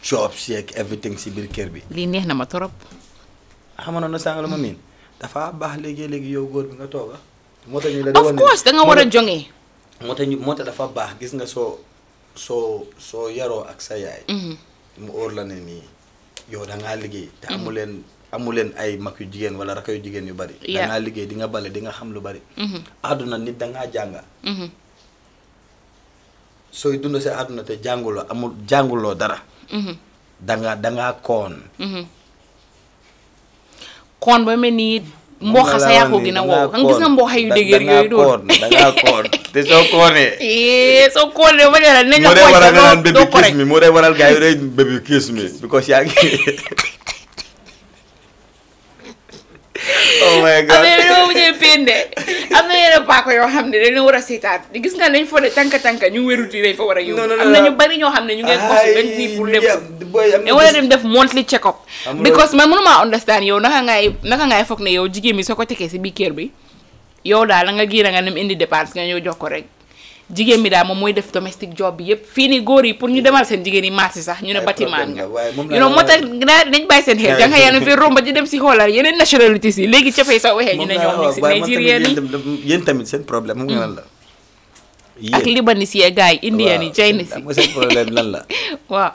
jobs yeeg everything si biir kër bi. Lii neex na ma torop xam nga na sànga la ma miin. Dafa baax léegi-léegi yow góor bi nga tooga moo tax ñu la of course da nga war a jongee moo tax ñu moo tax dafa baax gis nga soo soo soo yaroo ak sa yaay. Mu óor la ne nii yow dangaa liggéey te amu leen amu leen ay mag yu jigéen wala raka yu jigéen yu bari. Da liggéey di nga bale di nga xam lu bari. Àdduna nit da ngaa jànga. Sooy dund sa àdduna te jànguloo amul jànguloo dara. Danga koon. koon ba mel ni mbooxa sa yàqu gi na wow. Xam gis nga mbooxa yu dëgër yooyu doon dangaa koon. Te soo koonee. Eh, soo koonee ba dee la nañ la koy sa doo correct mu dee waral nga dee waral gars yi yaa ngi oh my am god na yeneen mujjee pende am na yeneen paako yoo xam ne dañ leen war a seetaat gis nga dañ fa ne tànka tànka ñu wéruti dañ fa war a yóbbu am na ñu bari ñoo xam ne ñu ngeen kosu dañ nii pour am dañ war a dem def monthly check up Am because man mënumaa understand yow naka ngay naka ngay foog ne yow jigéen bi soo ko tekee si biir kër bi yow daal nga giira nga dem indi dépense nga ñëw jox ko rek jigéen bi daal moom mooy def domestic job bi yëpp. fii ni góor yi pour ñu demal seen jigéen yi marché sax ñu ne bâtiment nga you know moo tax daa dañ bàyyi seen xel. Janga yaa ne fi romba di dem si xoolal yeneen nationalities yi. Léegi café sax waxee ñu ne ñoom si Nigérian yi. yéen tamit seen problème xam nga lan la? Ak libanese yi gars yi indian yi chinese yi. seen problème lan la? Waaw.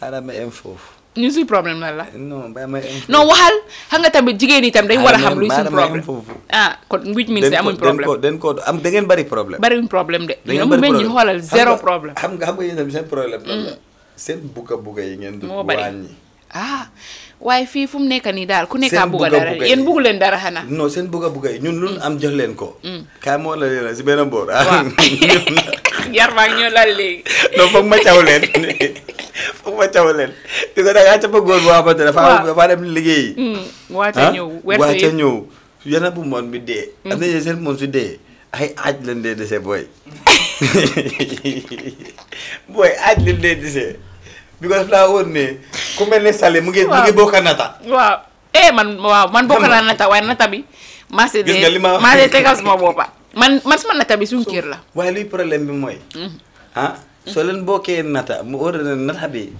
Xaaral ma em foofu. Ñu suy problème lan la? Non non waxal. Xam nga tamit jigéen tam dañ war a xam luy suñ Xaaral ma em problème ah kon which means amuñ problème. ko am da ngeen bari problème. Bariwuñ problème de. Da ngeen bari mel ñu problème. xoolal zéro problème. xam nga xam nga yéen seen problème lan la. Seen bugga bugga yi ngeen moo bari. wàññi. Ah waaye fii fu mu nekk nii daal ku nekkaa Seen a dara. yéen yi. buggu leen dara xanaa. Non seen bugga bugga yi ñun lu am jox leen ko. Kaay moo la leen si benn boor ah yar maag ñoo lal léegi. Non foog ma caw leen. Foog ma caw leen. Di ko da ngaa cappa góor boo xamante dafa dafa dem liggéeyi ah? ñëw weer sa waate ñëw. Yana bu moon bi dee. Am na seen moon su dee. Ay aaj leen dee dese booy. Booy aaj leen dee dese. Because laa woon ne ku mel ne Sale mu ngi mu ngi bokk nata. Waaw. Eh man waaw man bokk naa nata waaye nata bi maa se Gis nga li ma wax. maa se tegal suma boppa. Man man suma nata bi suñ kër la waaye luy problème bi mooy ah soo leen bokkee nata mu war na nata bi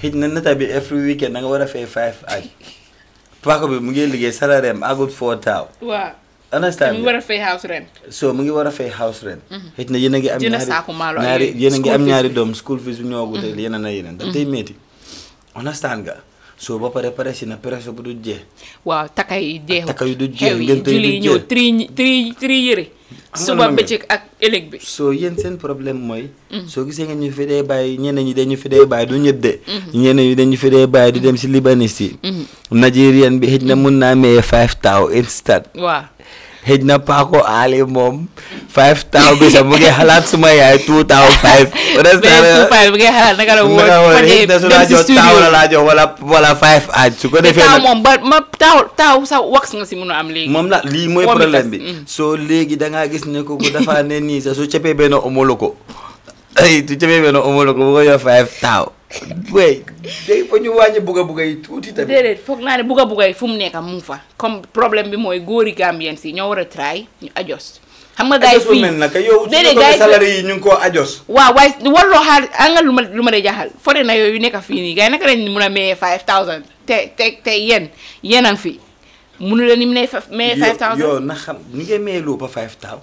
xëj na nata bi every weekend da nga war a fay five aaj paako bi mu ngi liggéey salaire am agut four taaw waaw understand? War a fay house rent. So mu ngi war a fay house rent. Xëj na yéen a ngi am ñaari ak ñaari yooyu. yéen a ngi School am fees. ñaari doom school fees bi ñëwagut ak yeneen ak yeneen daf tey métti understand nga so ba pare pare si na pression bu du jeex waaw takka yi jeexut takka yu du jeex, xew yi yi julli du yi ñëw jeex. tri tri tri yëre nga suba bëccëg ak ëllëg bi soo yéen seen problème mooy. soo gisee nga ñu fi dee bàyyi ñeneen ñi dañu fi dee bàyyi du ñëpp de. ñeneen ñi dañu fi dee bàyyi du dem si libanese yi. Nigerian bi xëj na mun naa maye five taw instead. waaw xëj na Paco Ali moom five taw bi sax mu ngi xalaat suma yaay two taw five. two five bi ngay xalaat naka la woo xëj na su laa jox taw la laa jox wala wala five aaj. Su ko defee nag moom ba ma taw taaw sax wax nga si mun a am léegi. Moom la lii mooy problème bi. Mm. soo léegi da ngaa gis ne ko dafa ne nii sax su capee benn omolo ko. Ay su capee benn omolo ko bu a jox five taw wey day fa ñu wàññi bugga bugga yi tuuti tamit. Déedéet foog naa ne bugga bugga yi fu mu nekk mu ngi fa. Comme problème bi mooy góori Gambien si ñoo war a try ñu adjust. Xam nga gars yi fii naka yow déedéet ko gars yi salari yi ñu ngi koo ajos waaw waaye warloo xaar anga lu ma lu ma dee jaaxal. Fode na yooyu nekk fii nii. Gars yi naka lañ mun a mayee five thousand? Te te te yéen yéen a ngi fi. Munu leen ni mu ne mayee five thousand? yow na xam ñu ngi mayee loo ba five taw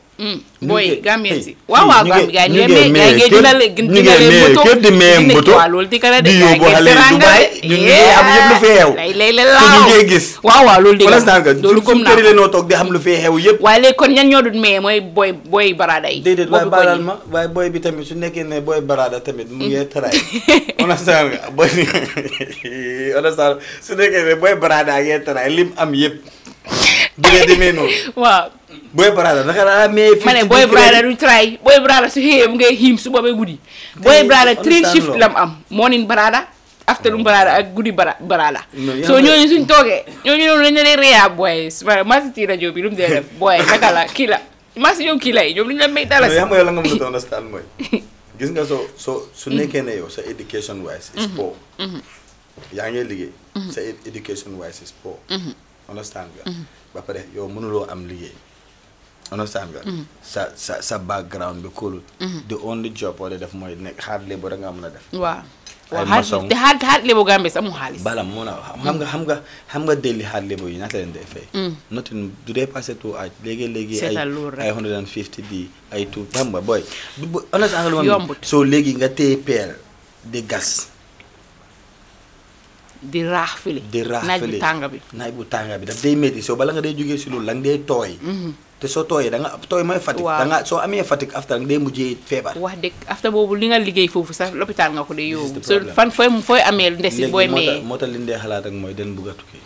booy Gambien si. Waaw waaw Gambien yi gars yi ñu ngi maye moto di maye moto loolu di ka la de di yóbbu xale yi teranga ñu ngi am yëpp lu fi xew. Lay lay la ñu ngi gis. Waaw waaw loolu understand nga loolu comme naa. leen noo toog di xam lu fi xew yëpp. Waaye léegi kon ñan ñoo dut maye mooy booy booy barada yi? Déedéet waaye baalal ma waaye booy bi tamit su nekkee ne booy baraada tamit mu ngi taraay understand nga booy understand su nekkee ne booy baraada ngee taraay lim am yëpp. Bu dee demee noonu. Waaw. Booy baraada naka laa mee ma ne booy brada du try. Booy brada su xëyee mu ngay xiim su boobee guddi. Booy brada three shift lam am. Morning brada afternoon brada ak guddi bara brada Non, yaa so ngi- ñooñu suñ toogee ñooñu noonu dañ leen réa booy ma si tii rajo bi lu mu dee def? Booy naka la? Kii la? Ma si ñoom kii lay ñoom lu ñu la may dala si xam nga yow la nga mën a understand mooy gis nga soo soo su nekkee ne yow sa education wise is poor. Yaa ngi liggéey. Sa education wise is poor. Understand nga? Ba pare yow mënuloo am liggéey. Understand nga? Sa sa sa background bi kóolut the only job wala def mooy nekk hard labor da nga mën a def. Waaw. Waaw maçon. te xaat xaat lébu gambe sax mu xaalis. Bala moo na wax. Xam nga xam nga xam nga daily hard labor yi ñaata leen day fay? Nothing du dee passé tout aj. Léegi léegi ay Seetal loolu rek. ay 150 ay tout. Xam nga booy understand nga lu ma soo léegi nga téye peel di gas. Di raax fili di raax naaj bi fële. tàng bi. Naaj bu tànga bi daf day métti soo bala nga day jógee si loolu la nga day tooy. Te soo tooyee da nga tooy mooy fatigue. Da nga soo amee fatigue after day mujjee feebar. Wax dëgg after boobu li nga liggéey foofu sax lopitaan nga ko de This is yóbbu so fan fooy fooy amee ndesi Léegi booy moo tax- moo tax li ñu dee xalaat ak mooy den bugg a tukki.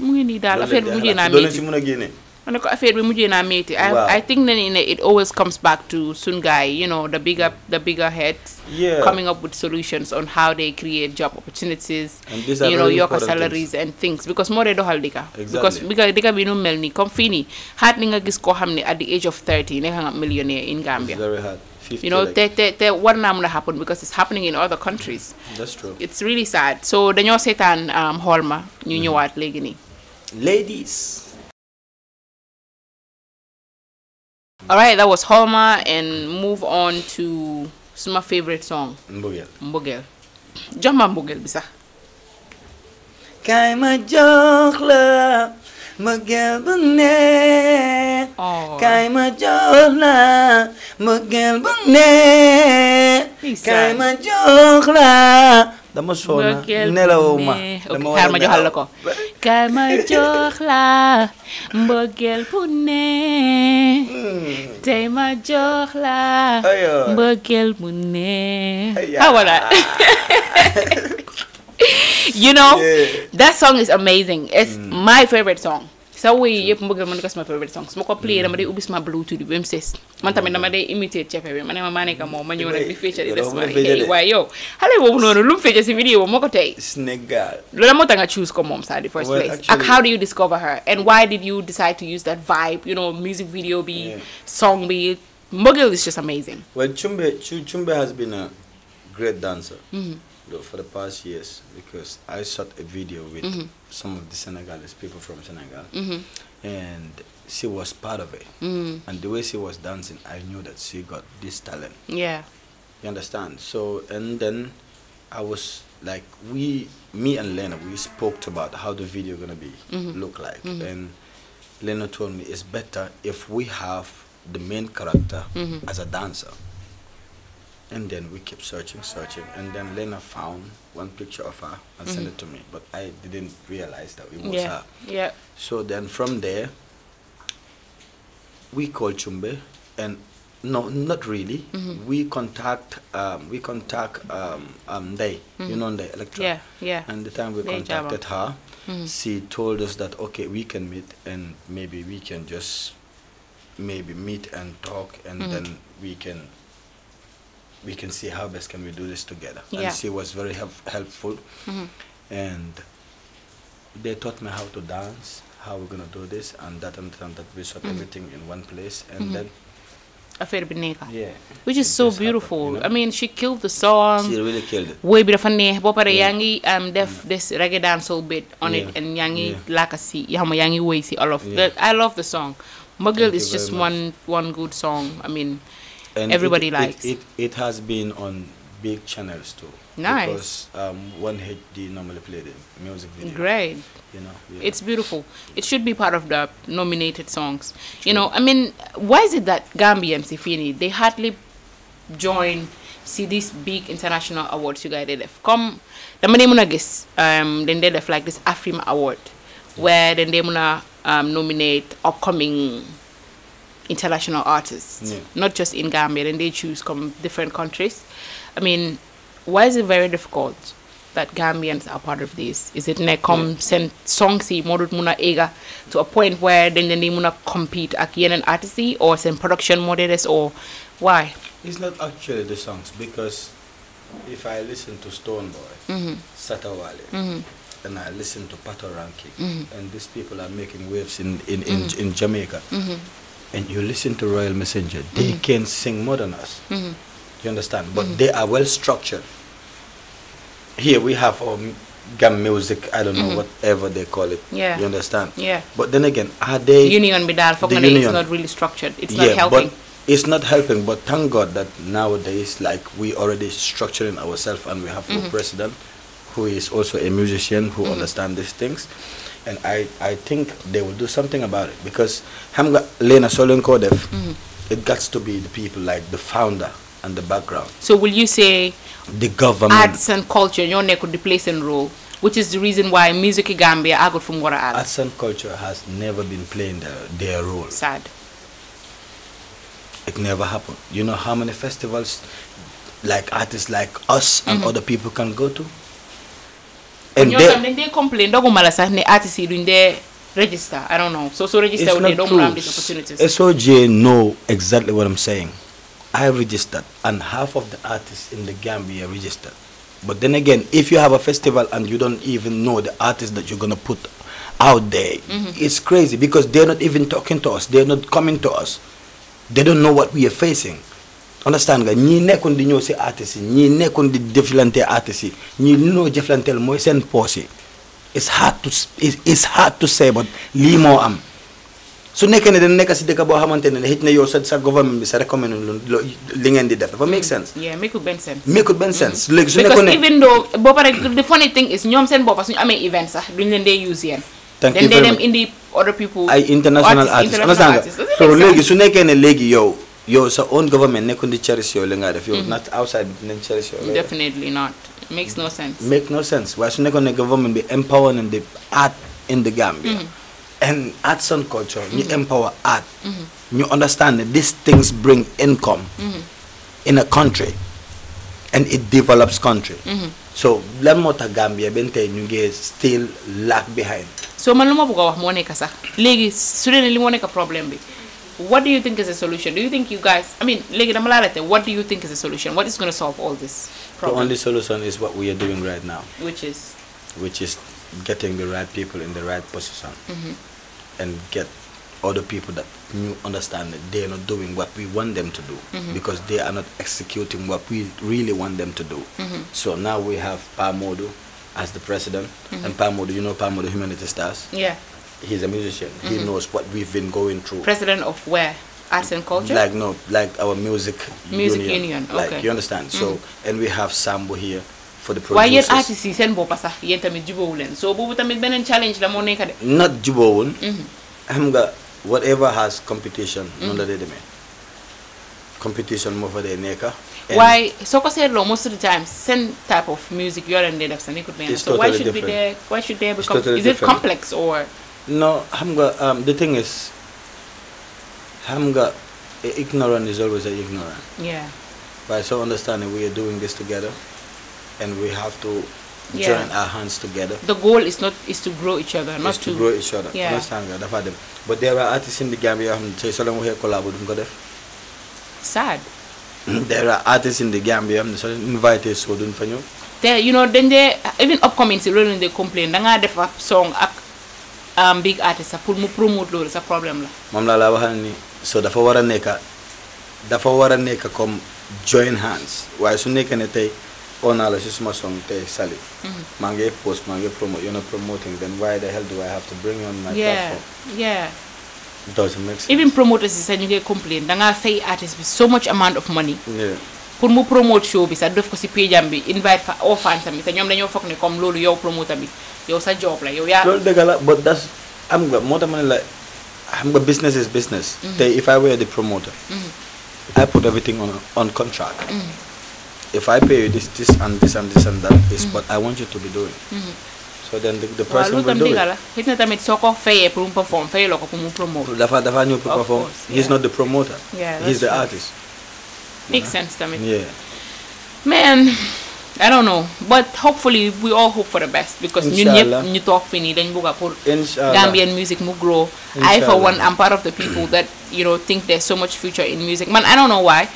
Mu ngi nii daal affaire bi mujjee naa leen si mën a génne ko affaire bi mujjee naa métti I, think know, it always comes back to sun guy you know the bigger the bigger heads Yeah. coming up with solutions on how they create job opportunities And these are you know important salaries and things. Because moo dee doxal dika. Because dika bi nu mel nii comme fii nii xaat ni nga gis koo xam ne at the age of 30 nekk nga millionaire in Gambia. It's very hard. 50 you know te te te war naa mun a happen because it's happening in other countries. That's true. It's really sad. So dañoo seetaan um, xool ma ñu ñëwaat léegi nii. Ladies All right, that was Holma, and move on to my favorite song, mbëggeel Mbogel. Jox ma Mbogel bi sax. kaay ma jox la mbëggeel bu neex Oh. kaay ma jox la mbëggeel bu neex kaay ma jox la dama soona Mbogel bu nelawoo ma dama Ok, war a ma joxal la ko. Kaay ma jox la bu. Tey ma jox la bu neex. Aya. How about that? you know, that song is amazing. It's mm. my favorite song. Sa woy yëpp mbëggal man ko sama favorite song. Su ma ko play dama day ubbi sama bluetooth bi ba mu ses man tamit dama day imitate cepe bi ma ne ma maa nekk moom ma ñëw nag di fecca di des ma de. waaye yow xale boobu noonu lu mu fecca si vidéo moo ko tey Sénégal loolu moo tax nga choose ko moom sax the first place? Ak how do you discover her? And why did you decide to use that vibe you know music video bi song bi mbëggal is just amazing. Well, Chumbe, Chu- Chumbe has been a great dancer. Mm-hmm. Though, for the past years because I shot a video with mm-hmm. Some of the Senegalese people from Senegal, mm-hmm. and she was part of it. Mm-hmm. And the way she was dancing, I knew that she got this talent. yeah You understand? So, and then I was like, we, me and Lena, we spoke about how the video gonna be mm-hmm. look like, and Lena told me it's better if we have the main character as a dancer. And then we kept searching, searching, and then Lena found one picture of her and sent it to me, but I didn't realize that it was yeah her. yeah So then from there, we called Chumbe, and no, not really. Mhm. We contact, um, we contact um, um, Day, you Mhm. know Day Electra. Yeah, yeah. And the time we contacted her, Mhm. she told us that okay, we can meet, and maybe we can just maybe meet and talk, and Mhm. then we can we can see how best can we do this together. Yeah. And she was very help, helpful, Mhm. and they taught me how to dance, how we're gonna do this, and that and that, and that we shot Mhm. everything in one place, and Mhm. then affaire bi nekka yeah, which is so beautiful I mean she killed the song she really killed it. woy bi dafa neex ba pare Yeah. yaa ngi um, def this reggae dancehall bit on it Yeah. and yaa ngi Yeah. laaka si yaa xam yaa ngi woy si olof Yeah. The- I love the song Thank is just one one good song I mean And everybody it, likes it, it. It has been on big channels too. Nice. Because um, one HD normally play the music video. Great. You know. yeah. It's beautiful. It should be part of the nominated songs. You know, I mean, why is it that Gambians, if any, they hardly join see these big international awards you guys did have? Come, the money muna guess, um, then they have like this Afrima award, where then they muna um, nominate upcoming international artists, Yeah. not just in Gambia. and they choose from different countries. I mean, why is it very difficult that Gambians are part of this? Is it ne come send songs si modut muna ega to a point where then they muna compete ak yenen artists or send production models or why? It's not actually the songs because if I listen to Stonebwoy, Mhm. Shatta Wale, Mhm. and I listen to Patoranking, Mhm. and these people are making waves in in, in, in Jamaica, Mhm. And you listen to Royal Messenjah, they can sing more than us. Mhm. You understand? But they are well structured. Here we have our m- gam music, I don't know, Mhm. whatever they call it. Yeah. You understand? Yeah. But then again, are they Union bidal for the it's union. not really structured. It's yeah, not helping. but it's not helping. But thank God that nowadays, like we already structuring ourselves, and we have a president who is also a musician who Mhm. understand these things, and I I think they will do something about it because Hamga Lena Solenko Def, Mhm. it got to be the people like the founder and the background, So will you say the government. arts and culture your neck could place and role, which is the reason why music in Gambia I got from what I Arts and culture has never been playing their, their role. Sad. It never happened. You know how many festivals like artists like us and Mhm. other people can go to? And ñoo they, tam dañ dee complain doguma la sax ne artistes yi duñ dee register I don't know so so register it's wu dee not doo mun am these opportunities SOJ know exactly what I'm saying. I registered and half of the artists in the Gambia registered. But then again, if you have a festival and you don't even know the artists that you're gonna put out there, Mhm. it's crazy because they're not even talking to us. They're not coming to us. They don't know what we are facing. Understand nga ñii nekkoon di ñëw si artistes yi ñii nekkoon di jëflante artistes yi ñii li noo jëflanteel mooy seen poos yi. It's hard to it's it's hard to say but lii moo am. Su nekkee ne dañ nekk si dëkk boo xamante ne xëj na yow sa sa government bi sa recommendé lu lu- li ngeen di def dafa make sense. Yeah make benn sense. Make benn sense. Léegi su nekkoon ne even though boo pare the funny thing is ñoom seen bopp suñu amee event sax duñ leen dee use yéen. Thank dañ dee dem much. indi other people ay international artists understand nga? so léegi su nekkee ne léegi yow yow sa own government ne kundi cherish your li nga def yow Mhm. not outside dinañ cherish li definitely not It makes no sense make no sense waaye should ne government bi empowering the art in the Gambia Mhm. and arts and culture ñu Mhm. empower art Mhm. ñu understand that these things bring income Mhm. in a country and it develops country Mhm. so lan moo tax Gambia benn tey ñu ngi still lag behind so man lu ma bëgg a wax moo nekk sax léegi su dee ne li moo nekk problème bi what do you think is a solution do you think you guys I mean léegi dama laa laajte what do you think is a solution what is going to solve all this problem? the only solution is what we are doing right now which is which is getting the right people in the right position Mhm. and get other people that you understand that they are not doing what we want them to do Mhm. because they are not executing what we really want them to do. Mhm. So now we have Pamodo as the president, Mhm. and Pamodo, you know Pamodo Humanity Stars. yeah He's a musician. He Mhm. knows what we've been going through. president of where arts and culture Like no, like our music, Music union, Like okay. you understand. So Mhm. and we have Sambo here for the waaye yéen artistes yi seen boppa sax yéen tamit jubóowu leen so boobu tamit beneen challenge la moo nekk de Not. Mhm. xam nga whatever has competition noonu la Mhm. dee demee competition moo fa dee nekka and waaye soo ko seetloo most of the time seen type of music yoo leen dee def sax nekkut benn It's so why should be there why should there It's become totally is it complex or no xam nga um, the thing is xam nga ignorant is always a ignorant. Yeah. By so understanding we are doing this together and we have to Yeah. join our hands together. The goal is not is to grow each other not is to grow each other. Yeah. Understand nga dafa dem but there are artists in the Gambia um, yoo xam ne tey soo leen waxee collabo duñ um, ko def sad. There are artists in the Gambia yoo xam ne soo leen invité so duñ fa ñëw te you know dañ dee even upcoming si loolu lañ dee complain da ngaa def ab song ak um, big artist pour mu promote loolu sa problème la moom laa laa waxal ni? So dafa war a nekka dafa war a nekk comme join hands. Waaye su nekkee ne tey oo naa la si suma song tey Sali. Maa ngi post maa ngi promote you're not promoting then why the hell do I have to bring you on my yeah platform? yeah. Doesn't make sense. even promoters yi sax ñu ngi complain da ngaa fay artist bi so much amount of money. Yeah. Pour mu promote show bi sax def ko si page am bi invite fa all fans am bi sax ñoom dañoo foog ne comme loolu yow promoter bi yow sa job la yow yaa loolu dëgg la but that's am nga moo tax ma ne la xam nga business is business. Mm-hmm. Tey if I were the promoter mm-hmm. I put everything on on contract. Mm-hmm. If I pay you this this and this and this and that is what I want you to be doing. So then the, the person will do it. xëy na tamit soo ko fayee pour mu perform fayee la ko pour mu promote dafa dafa ñëw pour perform he's not the promoter. Yeah, he's the artist. Makes sense tamit yeah. Man I don't know but hopefully we all hope for the best because ñun Inshallah. ñëpp ñu toog fii nii dañ bëgg a pour Gambian music mu grow. I for one am part of the people that you know think there's so much future in music. Man I don't know why.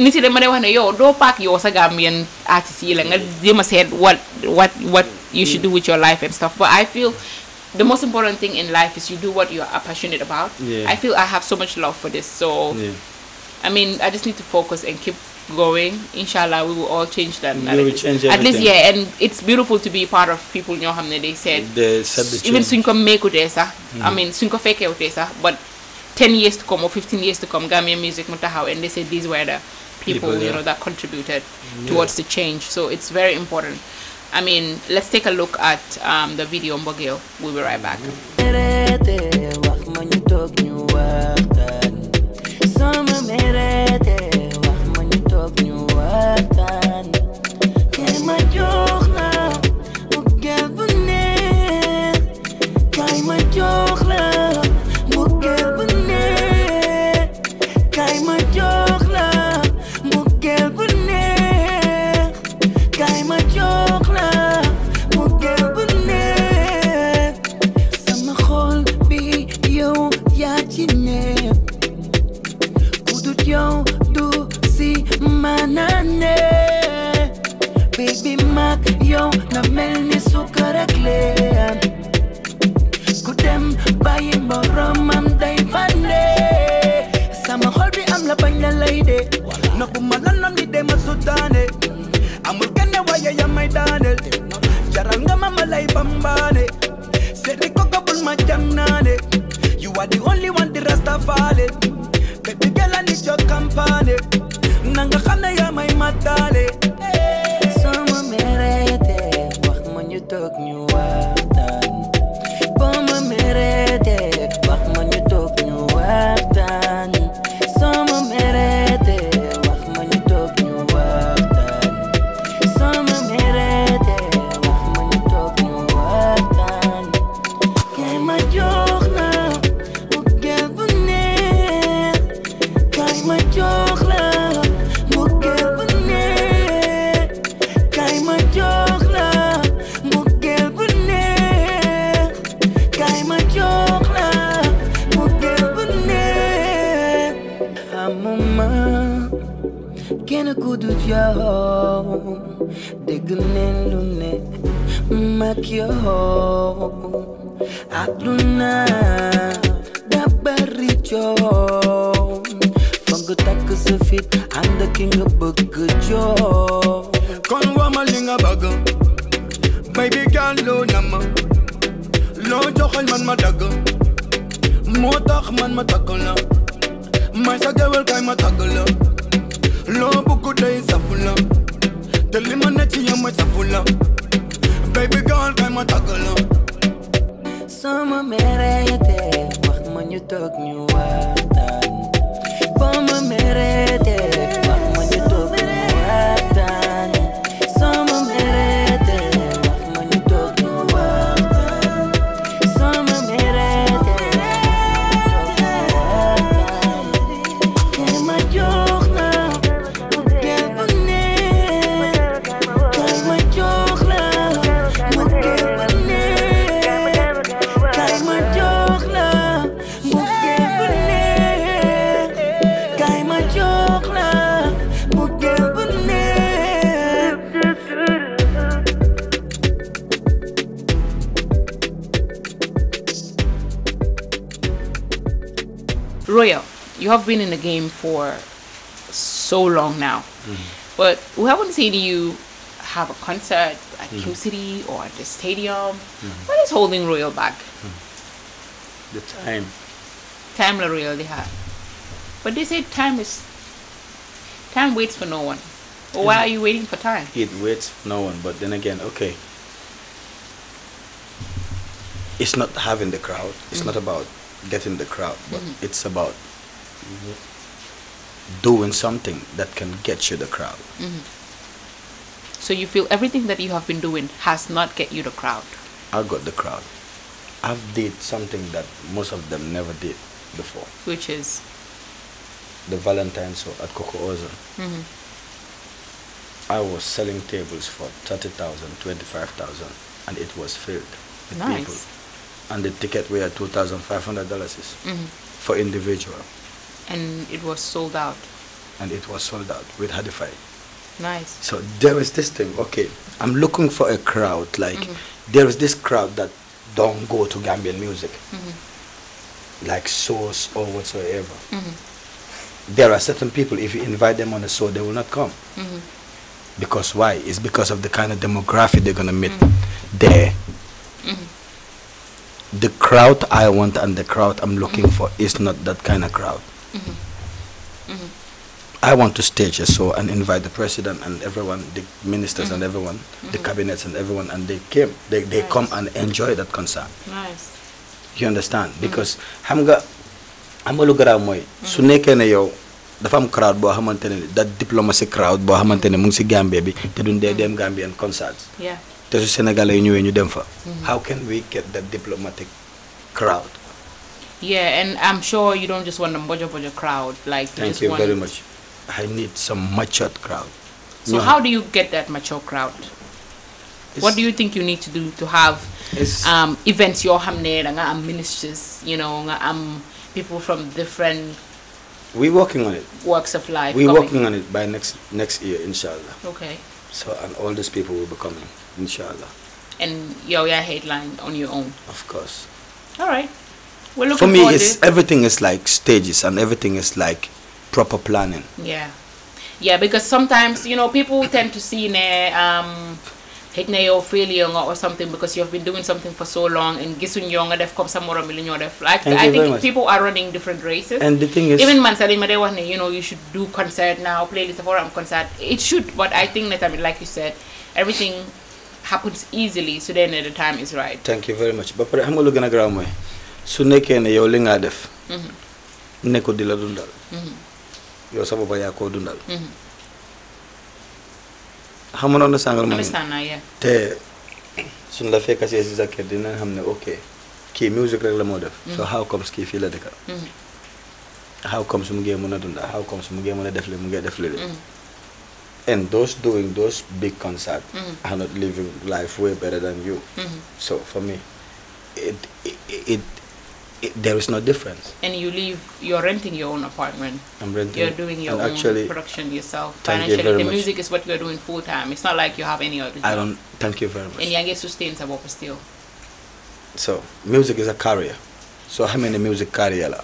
Nit yi dama dee wax ne yow doo paak yow sa Gambian artistes yi la nga jéem a seet what what what you should do with your life and stuff. But I feel the most important thing in life is you do what you are passionate about. I feel I have so much love for this so I mean, I just need to focus and keep going. Inshallah, we will all change that. You will change At least, yeah, and it's beautiful to be part of people. You know, they said they said the even change. suñ ko meekutee sax I mean suñ ko fekkewutee sax but 10 years to come or 15 years to come Gambian music mu taxaw and they said these were the people, People, you know that contributed towards the change so it's very important I mean let's take a look at um, the video Mbogeel we'll be right back mag yow na mel ni sukkar ak lem ku dem bàyyi boromam day fande sama xol am la bañ la lay de na ku ma lanam ni dem a sutaane amul kenn waaye ya may daaneel jaral nga ma lay bambaane seeti ko gabul ma jam naane you are the only one the rest of faale baby girl I need your company. Na nga xam ne yaa may mataale àdduna da bari coow foog nga takk sa fit ànd ak ki nga bëgg joo kon wama li nga baby girl loo na ma loo joxal man ma dagg moo tax man ma takk la may sa gewel kay ma tagg la loo day safu la te li ma ne ci yow mooy baby girl kay ma tagg la sama merete wax ma ñu toog ñu waxtaan merete you have been in the game for so long now, mm-hmm. but we haven't seen you have a concert at Q mm-hmm. City or at the stadium. Mm-hmm. What is holding Royal back? The time. Time la Royal they have, but they say time is time waits for no one. Well, why are you waiting for time? It waits for no one, but then again, okay. It's not having the crowd. It's mm. not about getting the crowd, but it's about doing something that can get you the crowd. So you feel everything that you have been doing has not get you the crowd. I got the crowd. I've did something that most of them never did before. which is The Valentine's show at Coco Ocean. Mhm. I was selling tables for 30,000, 25,000 and it was filled with Nice. people. And the ticket were $2,500 Mhm. for individual and it was sold out. and it was sold out with Hadify. Nice. So there is this thing, okay, I'm looking for a crowd, like mm-hmm. there is this crowd that don't go to Gambian music, mm-hmm. like shows or whatsoever. Mm-hmm. There are certain people, if you invite them on a show, they will not come. Because why? It's because of the kind of demographic they're gonna meet there. The crowd I want and the crowd I'm looking for is not that kind of crowd. Mm-hmm. Mm-hmm. I want to stage a show and invite the president and everyone, the ministers and mm-hmm. everyone, the cabinets and everyone, and they came. They, they come and enjoy that concert. Nice. You understand? Because xam nga xam nga lu garaaw mooy su nekkee ne yow dafa am crowd boo xamante ne that diplomacy crowd boo xamante ne mu ngi si Gambia bi te duñ dee dem Gambian concerts Yeah. te su Sénégalais yi ñëwee ñu dem fa. How can we get that diplomatic crowd? Yeah, and I'm sure you don't just want a bojo bojo crowd. Like you Thank just you want very much. I need some matured crowd. So You how do you get that mature crowd? What do you think you need to do to have um, events your hamne am ministers, you know, am people from different We're working on it. Works of life. We're coming? working on it by next next year, inshallah. Okay. So and all these people will be coming, inshallah. And yo yeah headline on your own. Of course. All right. For me, it's to everything is like stages and everything is like proper planning. Yeah. Yeah, because sometimes, you know, people tend to see ne um hit na your failure or something because you've been doing something for so long and gisuñ yo nga def comme sa morom li ñoo def. Like Thank I think people are running different races. And the thing is- even man sa ma day you know, you should do concert now, playlist for am concert. It should, but I think that I mean like you said, everything happens easily so then at the time is right. Thank you very much. but xam nga lu gën a garaaw mooy su nekkee ne yow li ngaa def. nekkul di la dundal. yow sa bopp yaa koo dundal. xam nga noonu sàngal moom te suñ la fekk si sa kër dina xam ne ok kii music rek la moo def. so how comes kii fii la dëkka. how comes mu ngee mën a dundal how comes mu ngee mën a def li mu ngee def li and those doing those big concerts are not living life way better than you. So for me, it it, it, it there is no difference. And you live, you're renting your own apartment. I'm renting. You're doing your own actually, production yourself. thank you Financially, very the much. music is what you're doing full time. It's not like you have any other job. I don't. Thank you very much. And you get sustain sa bopp still. So music is a career. So how many music career la?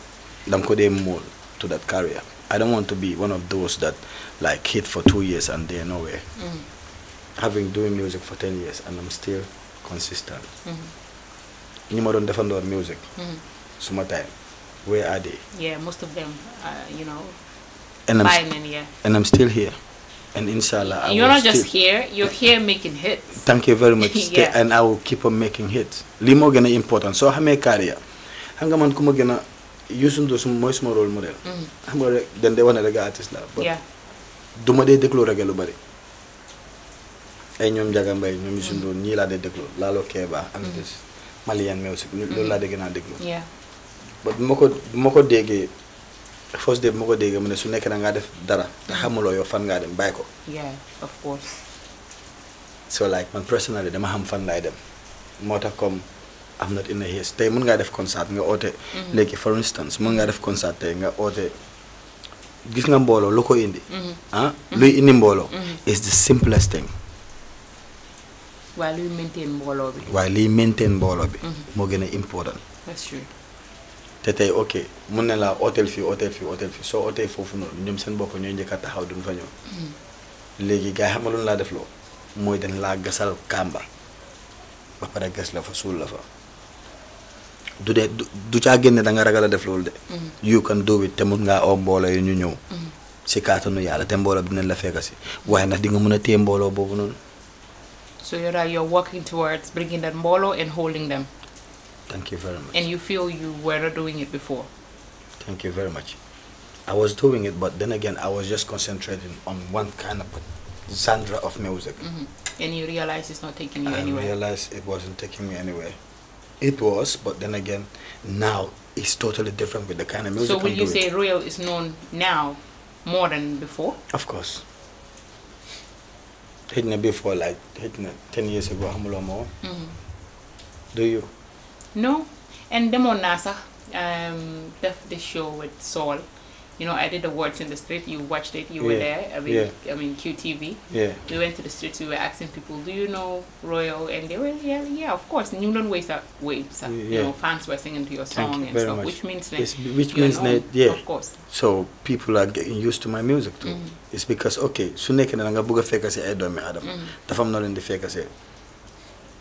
Dam ko mold to that career. I don't want to be one of those that like hit for two years and they're nowhere. Mm-hmm. Having doing music for ten years and I'm still consistent. Mm-hmm. ñi ma doon music. suma time where are they? Yeah, most of them, uh, you know, And I'm buying yeah. and I'm still here. And inshallah, I you're not just here, you're here making hits. Thank you very much. Yeah. And I will keep on making hits. Lii moo gën a important soo xamee career xam nga man ku ma gën a Youssou N'Dour suma mooy suma rôle modèle. Mm-hmm. xam nga rek dañ dee wane rek artiste la. but Yeah. du ma dee déglu reggae lu bari. ay ñoom Ndiaga Mbaye ñoom Youssou mm-hmm. N'Dour ñii laa dee déglu Lalo Keba mm-hmm. and this Malian music loolu laa dee gën a déglu. Bu ma ko bu ma ko déggee first day bu ma ko déggee mu ne su nekkee da ngaa def dara te xamuloo yow fan ngaa dem bàyyi ko. Yeah, of course. so like man personally dama xam fan laay dem. Moo tax comme am not in a haste tey mën ngaa def concert nga oote. Léegi for instance mën ngaa def concert tey nga oote. Gis nga mbooloo lu ko indi? Ah luy indi mbooloo? Is the simplest thing. Waaye luy maintain mbooloo bi. waaye liy maintain mbooloo bi moo gën a important. That's true. Te tey ok mun na laa hôtel fii hôtel fii hôtel fii. Soo hôtel foofu noonu ñoom seen bopp ñooy njëkk a taxaw duñ fa ñëw. Léegi gars yi xam nga lu laa def loo? Mooy dañ laa gasal kàmba. Ba pare gas la fa suul la fa. Du dee du du caa génne da nga ragal a def loolu de. You can do it te mun ngaa oo mbooloo yi ñu ñëw. Si kaatanu yàlla te mbooloo dinañ la fekk si. Waaye nag di nga mën a téye mbooloo boobu noonu. So you're working towards bringing that mbooloo and holding them, thank you very much and you feel you were doing it before. Thank you very much. I was doing it, but then again, I was just concentrating on one kind of genre of music. Mm-hmm. And you realize it's not taking you I anywhere. I realized it wasn't taking me anywhere. It was, but then again, now it's totally different with the kind of music So will I'm you doing. say Royal is known now more than before? Of course. Hitting before, like hitting 10 years ago, ma woon. Mm-hmm. Do you? No. And Demo Nasa, um, the, the show with Saul. You know, I did the words in the street. You watched it. You were there. I mean. I mean QTV. Yeah. We went to the streets. We were asking people, "Do you know Royal?" And they were, "Yeah, yeah, of course." And you don't waste that wait. So, You know, fans were singing to your song and stuff, which means which means that, yeah. of course. So people are getting used to my music too. It's because okay, su nekkee ne da nga bëgg a fekk si ay doomi aadama dafa am noo leen di fekk si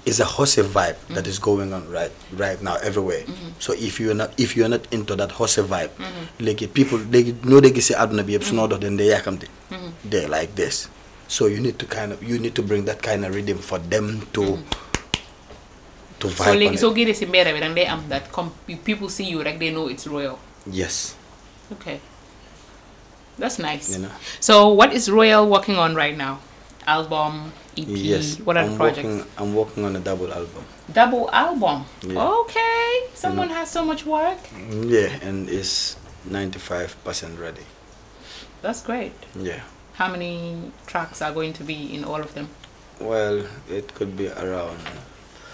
it's a hustle vibe that mm-hmm. is going on right right now everywhere. Mm-hmm. So if you're not if you're not into that hustle vibe, mm-hmm. léegi people léegi noo dee gisee àdduna bi yëpp su noo dox den dee yàkkamti. They're like this. So you need to kind of you need to bring that kind of rhythm for them to to vibe So, like, so get it in better than they am that com- people see you like they know it's Royal. Yes. Okay. That's nice. You know. So what is Royal working on right now? Album, EP, Yes. what are the I'm projects? working I'm working on a double album. Double album. Yeah. Okay. Someone has so much work. Yeah, and it's 95% ready. That's great. Yeah. How many tracks are going to be in all of them? Well, it could be around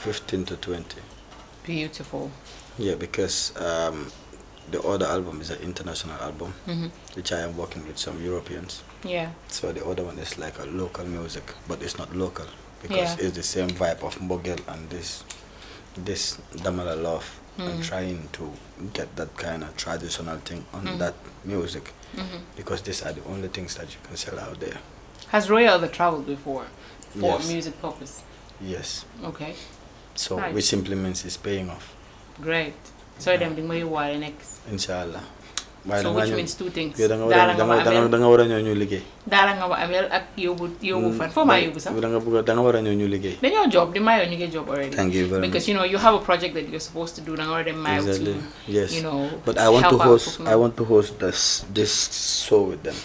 15 to 20. Beautiful. Yeah, because um, the other album is an international album, Mhm. which I am working with some Europeans. Yeah. So the other one is like a local music, but it's not local because Yeah. it's the same vibe of Mbogel and this this Damala Love. I'm Mm. trying to get that kind of traditional thing on Mm. that music Mhm. because these are the only things that you can sell out there. Has Royal ever traveled before for Yes. music purpose? Yes. Okay. So Nice. which simply means it's paying off. Great. So them bring my wire next. Inshallah. So which means two things. da nga war a nga da ma mm. nga da nga ameel. da nga war a ñëw ñu liggéey. daala nga ma ameel ak yóbbu yóbbu fan foo maa yóbbu sax. da nga bëgg da nga war a ñëw ñu liggéey. dañoo job di mayoo ñu ngi job already. Thank you very because you know you have a project that you're supposed to do da nga war a dem mayo Exactly. to Yes. you know But I want to host. I want to host this this show with them.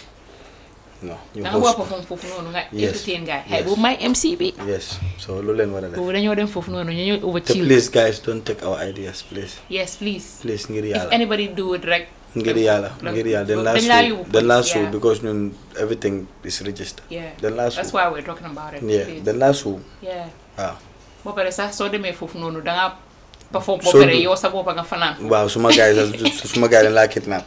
No. You da nga war a host. perform foofu noonu nga Yes. entertain guy xëy Yes. boobu may MC bi Yes. So loolu leen war a def. boobu dañoo dem foofu noonu ñu ñëw over chill please guys don't take our ideas please. yes please please ngir if anybody do it rek ngir yàlla ngir yàlla dañ laa dañ laa sue yóbbu dañ laa police, because ñun everything is registered. yeah dañ laa sue. that's why we're talking about it yeah dañ laa sue. yeah waaw. ba pare sax soo demee foofu noonu da nga perform ba pare yow sa boppa nga fanaan waaw suma gars yi sax suma gars yi dañ laa kidnap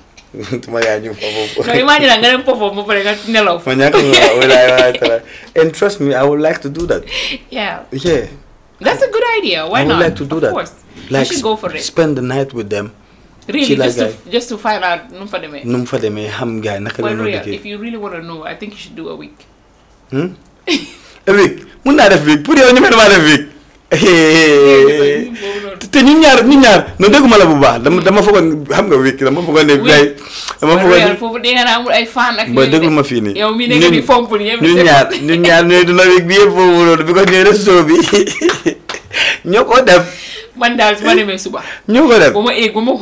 suma gars yi ñu fa foofu. no imagine nga dem perform ba pare nga nelaw ma ñàkk ma walaay walaay talaay. and trust me I would like to do that. yeah yeah. that's a good idea why not I would not like to do that. of course you should go for it spend the night with them. Really just to just to find out nu mu fa demee. nu mu fa demee xam gars yi naka la real liggéey. if you really want to know I think you should do a week Hmm? week mun naa def week pour yow ñu damaa def week. te ñun ñaar ñun ñaar no dégguma la bu baax. Dama dama foogoon xam nga week dama foogoon ne yi dama foogoon foofu dégg naa amul ay fan ak ba déglu ma fii nii. yow mi nekk di fomp nii ñun ñaar ñun ñaar ñooy duna week bi yëpp foofu noonu because ñooy réseau bi. Ñoo ko def. Man daal su ma demee suba. Ñoo ko def. ba ma eeg ba ma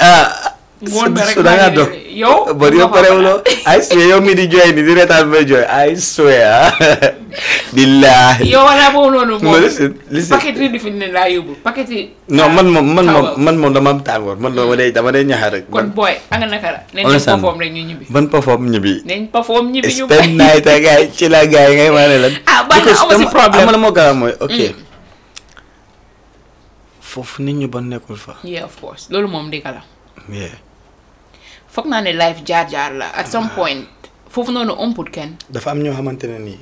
ah so da maa ngaa demee. yow? Ba yow parewuloo I swear yow mi di jooy ni di retaan may jooy. I swear. Billahi yow wala boobu noonu No, moom paquet yi fi ne laa yóbbu. Paquet yi non man moom man moom man moom dama am tàngoor. Man dama dee dama ñaxar rek. Kon booy anga naka la? Nañ dem perform rek ñu ñibbi. ban perform ñibbi? Nañ perform ñibbi ñu spend night ak gaay ci la ngay lan Ah, baax na, amu si problème. xam nga moo garaaw mooy ok. Mm. Foofu nit ñu ba nekkul fa. Yeah of course. Loolu moom dëgg la. Yeah. Foog naa ne life jaar jaar la. At some point foofu noonu ëmput kenn. Dafa am ñoo xamante ne nii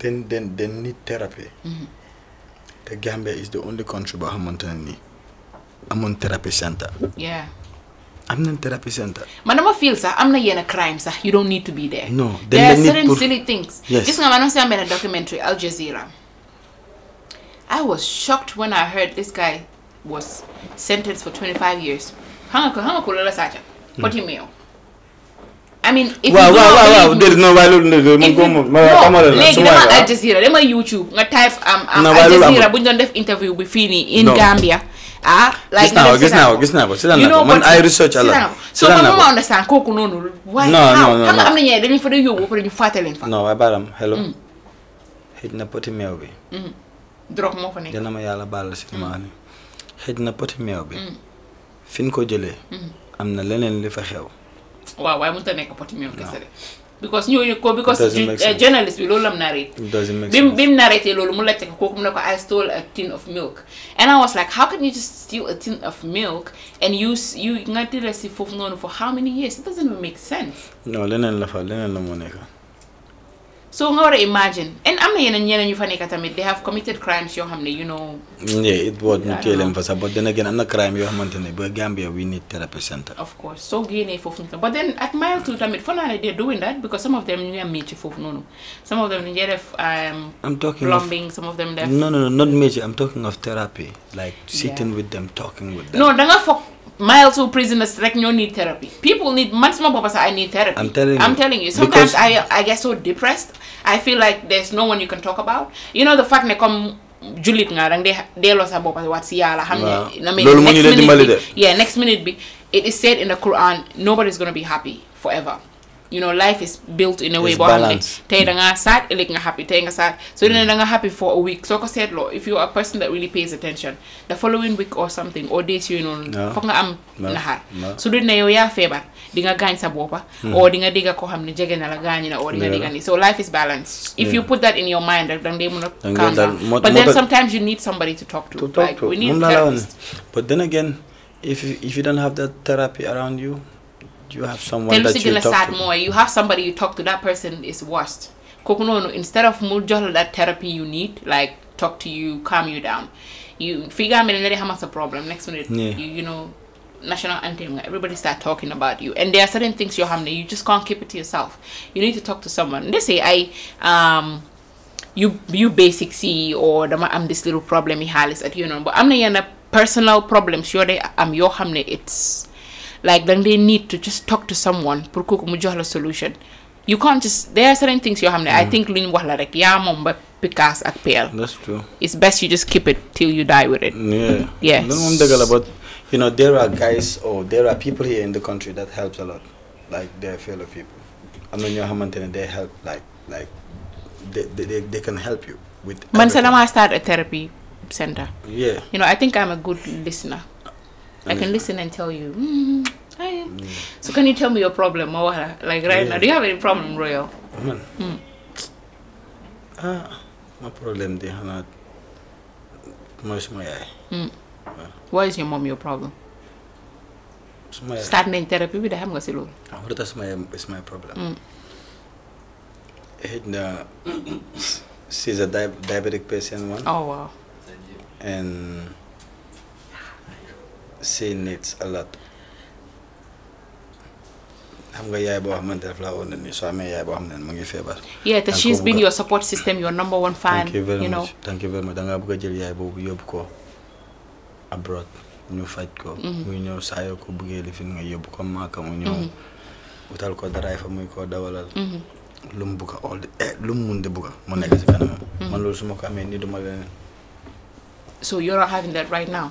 den den den need therapy. Te Gambia is the only country boo xamante ne nii amoon therapy center. Yeah. Am nañ therapy center. Man dama feel sax am na yenn crime sax you don't need to be there. There are certain silly things. Yes. gis nga man am benn documentary Al Jazeera. I was shocked when I heard this guy was sentenced for 25 years. Xam nga ko xam nga ko la la sàcca. Poti meew. I mean, if waaw waaw waaw déedéet non waaye loolu nag man ko moom ma no, xamal la léegi ma dama. Al Jazeera dama YouTube. Nga type am am Al Jazeera bu ñu doon def interview bi fii nii in. Gambia. Ah Gis naa ko, gis naa ko, gis naa ko, ko. Man ay research a so ma ko. understand kooku noonu waaye xam nga am na ñeneen dañu fa dee yóbbu ba ñu fàtte leen fa. Non waaye baalam hello. Xëj na poti meew bi. Drogue moo fa nekk dina ma yàlla baal si ma ni. Xëj na poti meew bi. Fi ñu ko jëlee. Am na leneen li fa xew. Waaw waaye mënut a nekk poti meew kese de. Because ñooñu ko because eh, journalist bi loolu narrate. It doesn't make bi mu bi mu narrate loolu mu laajte ko kooku mu ne ko I stole a tin of milk. And I was like how can you just steal a tin of milk and you you nga tëra si foofu noonu for how many years? It doesn't even make sense. Non leneen la fa leneen la moo nekk so nga war a imagine. And am na yeneen ñeneen ñu fa nekk tamit they have committed crimes yoo xam ne you know. Yeah it was ñu téye leen know. fa sax but then again am na crime yoo xamante ne ba Gambia we need therapy center. Of course. Soo génnee foofu noonu but then at mile two tamit naa ne they're doing that because some of them ñu ngi am métier foofu noonu some of them ñu ngi def um, I'm talking of plumbing some of them def. No no no not major I'm talking of therapy. Like sitting with them talking with them. No da nga foog mile two prisoners rek no need therapy people need bopp sax I need therapy I'm telling you I'm you. telling you sometimes I I get so depressed I feel like there's no one you can talk about you know the fact ne come. jullit nga danga dee delloo sa bopp waat si yàlla xam ne Loolu moo next ñu leen dimbali minute de. yeah next minute bi it is said in the Quran nobody's gonna be happy forever you know life is built in a way It's boo xam ne balance. tey dangaa sad ëllëg nga happy tey nga sad so mm. dina da nga happy for a week. Soo ko seetloo if you are a person that really pays attention the following week or something or days yooyu noonu No. foog nga am naxaar. Su dul ne yow yaa feebar di nga gaañ sa boppa mm. or di nga digga koo xam ne jege na la gaañi na or di nga Yeah. ni. So life is balanced. If you put that in your mind rek danga dee mën a calm down. but then sometimes you need somebody to talk to. To talk like to. we need therapists but then again if you, if you don't have that therapy around you you have someone that you talk sad to? mooy you have somebody you talk to that person is worst. Instead of mu that therapy you need like talk to you calm you down. You figure nga xam ne nga xamal sa problem. Next minute Yeah. you, you know national anthem everybody start talking about you. And there are certain things xam ne you just can't keep it to yourself. You need to talk to someone. They say I um you you basic see or I'm this little problem yi xaalis at you know but I'm na yenn personal problems yoo I'm your xam it's like dang they need to just talk to someone pour kooku mu jox la solution? You can't just there are certain things yoo xam ne I mm. think lu ñu wax la rek yaa moom ba pikaas ak peel that's true. It's best you just keep it till you die with it. Yeah. Yes. loolu moom dëgg la but you know there are guys or there are people here in the country that helps a lot like their fellow people. Am na ñoo xamante ne they help like like they, they, they, they can help you with man sa dama start a therapy center. Yeah. You know I think I'm a good listener I can listen and tell you mm, I- so can you tell me your problem ma wax la like right now do you have any problem Royal? Man ah ma problème di xanaa mooy suma yaay why is your mom your problem? Suma yaay start nañ therapy bi de xam nga si loolu ah what is my is my problem. Xëj na she's a di diabetic patient one. Oh wow. And needs a lot. Xam nga yaay boo xamante daf laa woon ne nii soo amee yaay boo xam ne mu ngi feebar. Yeah that she's been your support system your number one fan thank you know. Thank you very much. Dangaa bëgg a jël yaay boobu yóbbu ko abroad ñu faj ko. Muy ñëw saa yoo ko bëggee li fi nga yóbbu ko maaka mu ñëw utal ko daraay fa muy ko dawalal. Lu mu bugg a all eh, lu mu mun di bugg mu nekk si kanamam. Man loolu su ma ko amee nii duma leneen. So you're not having that right now?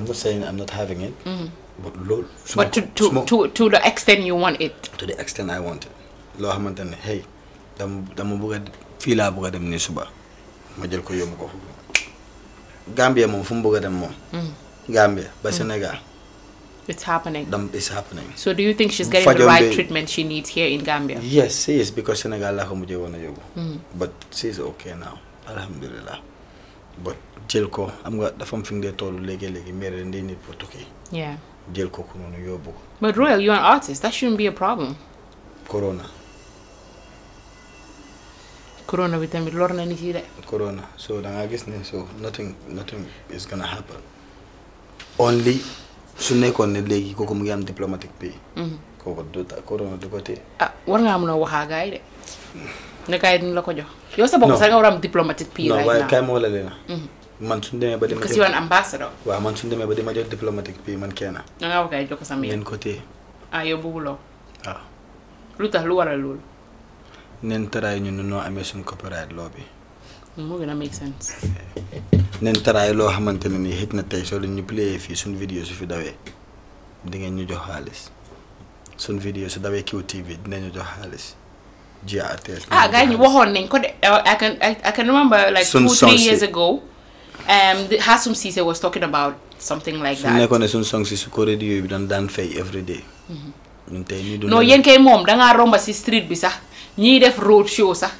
I'm not saying I'm not having it mm. but loolu su but to to to to the extent you want it. To the extent I want it. Loo xamante ne hey dama dama bëgg a fii laa bëgg a dem nii suba. Ma jël ko yóbbu ko Gambia moom fu mu bëgg a dem moom. Mm. Gambia ba mm. Sénégal. It's happening. Dam is happening. So do you think she's getting the right treatment she needs here in Gambia? Yes she is because Sénégal laa ko mujjee woon a but she's okay now. Alhamdulillah but jël ko xam nga dafa am fi nga dee toll léegi-léegi mais dañ dee nit pour tukki yeah. Jël ko ku noonu yóbbu ko. But Royal you're an artist that shouldn't be a problem. Corona. Corona bi tamit lor na nit yi de. Corona. So da nga gis ne so nothing nothing is gonna happen. Only su nekkoon ne léegi kooku mu ngi am diplomatique bi. Kooku du corona du ko téye. Ah war ngaa mën a waxaa gars yi de ne duñ la ko jox. yow sa bopp sax nga war a am diplomatique pii non waaye now. kay ma wala man suñu demee ba di ma because jox you're an waaw man suñ demee ba diplomatique bi man kenn. Da ngaa wax yi jox ko sa mail. Neen ko téye. Ah yow bëgguloo. Waaw. Lu tax lu waral loolu? Neen taraay ñun noo amee suñ copyright law bi. Moo gën a make sense. Neen taraay loo xamante ne nii xëj na tey soo leen ñu playé fii suñ vidéo su fi dawee di ngeen ñu jox xaalis. Suñ vidéo su dawee QTV dinañu jox xaalis. GRTS ah gars ñu waxoon nañ ko de uh, I can I, can remember like two three years ago um the Hasum Cisse was talking about something like su that. nekkoon ne suñ song si su ko radio bi doon daan fay every day. Ñun tey nii du non yéen kay moom dangaa romba si street bi sax ñiy def road show sax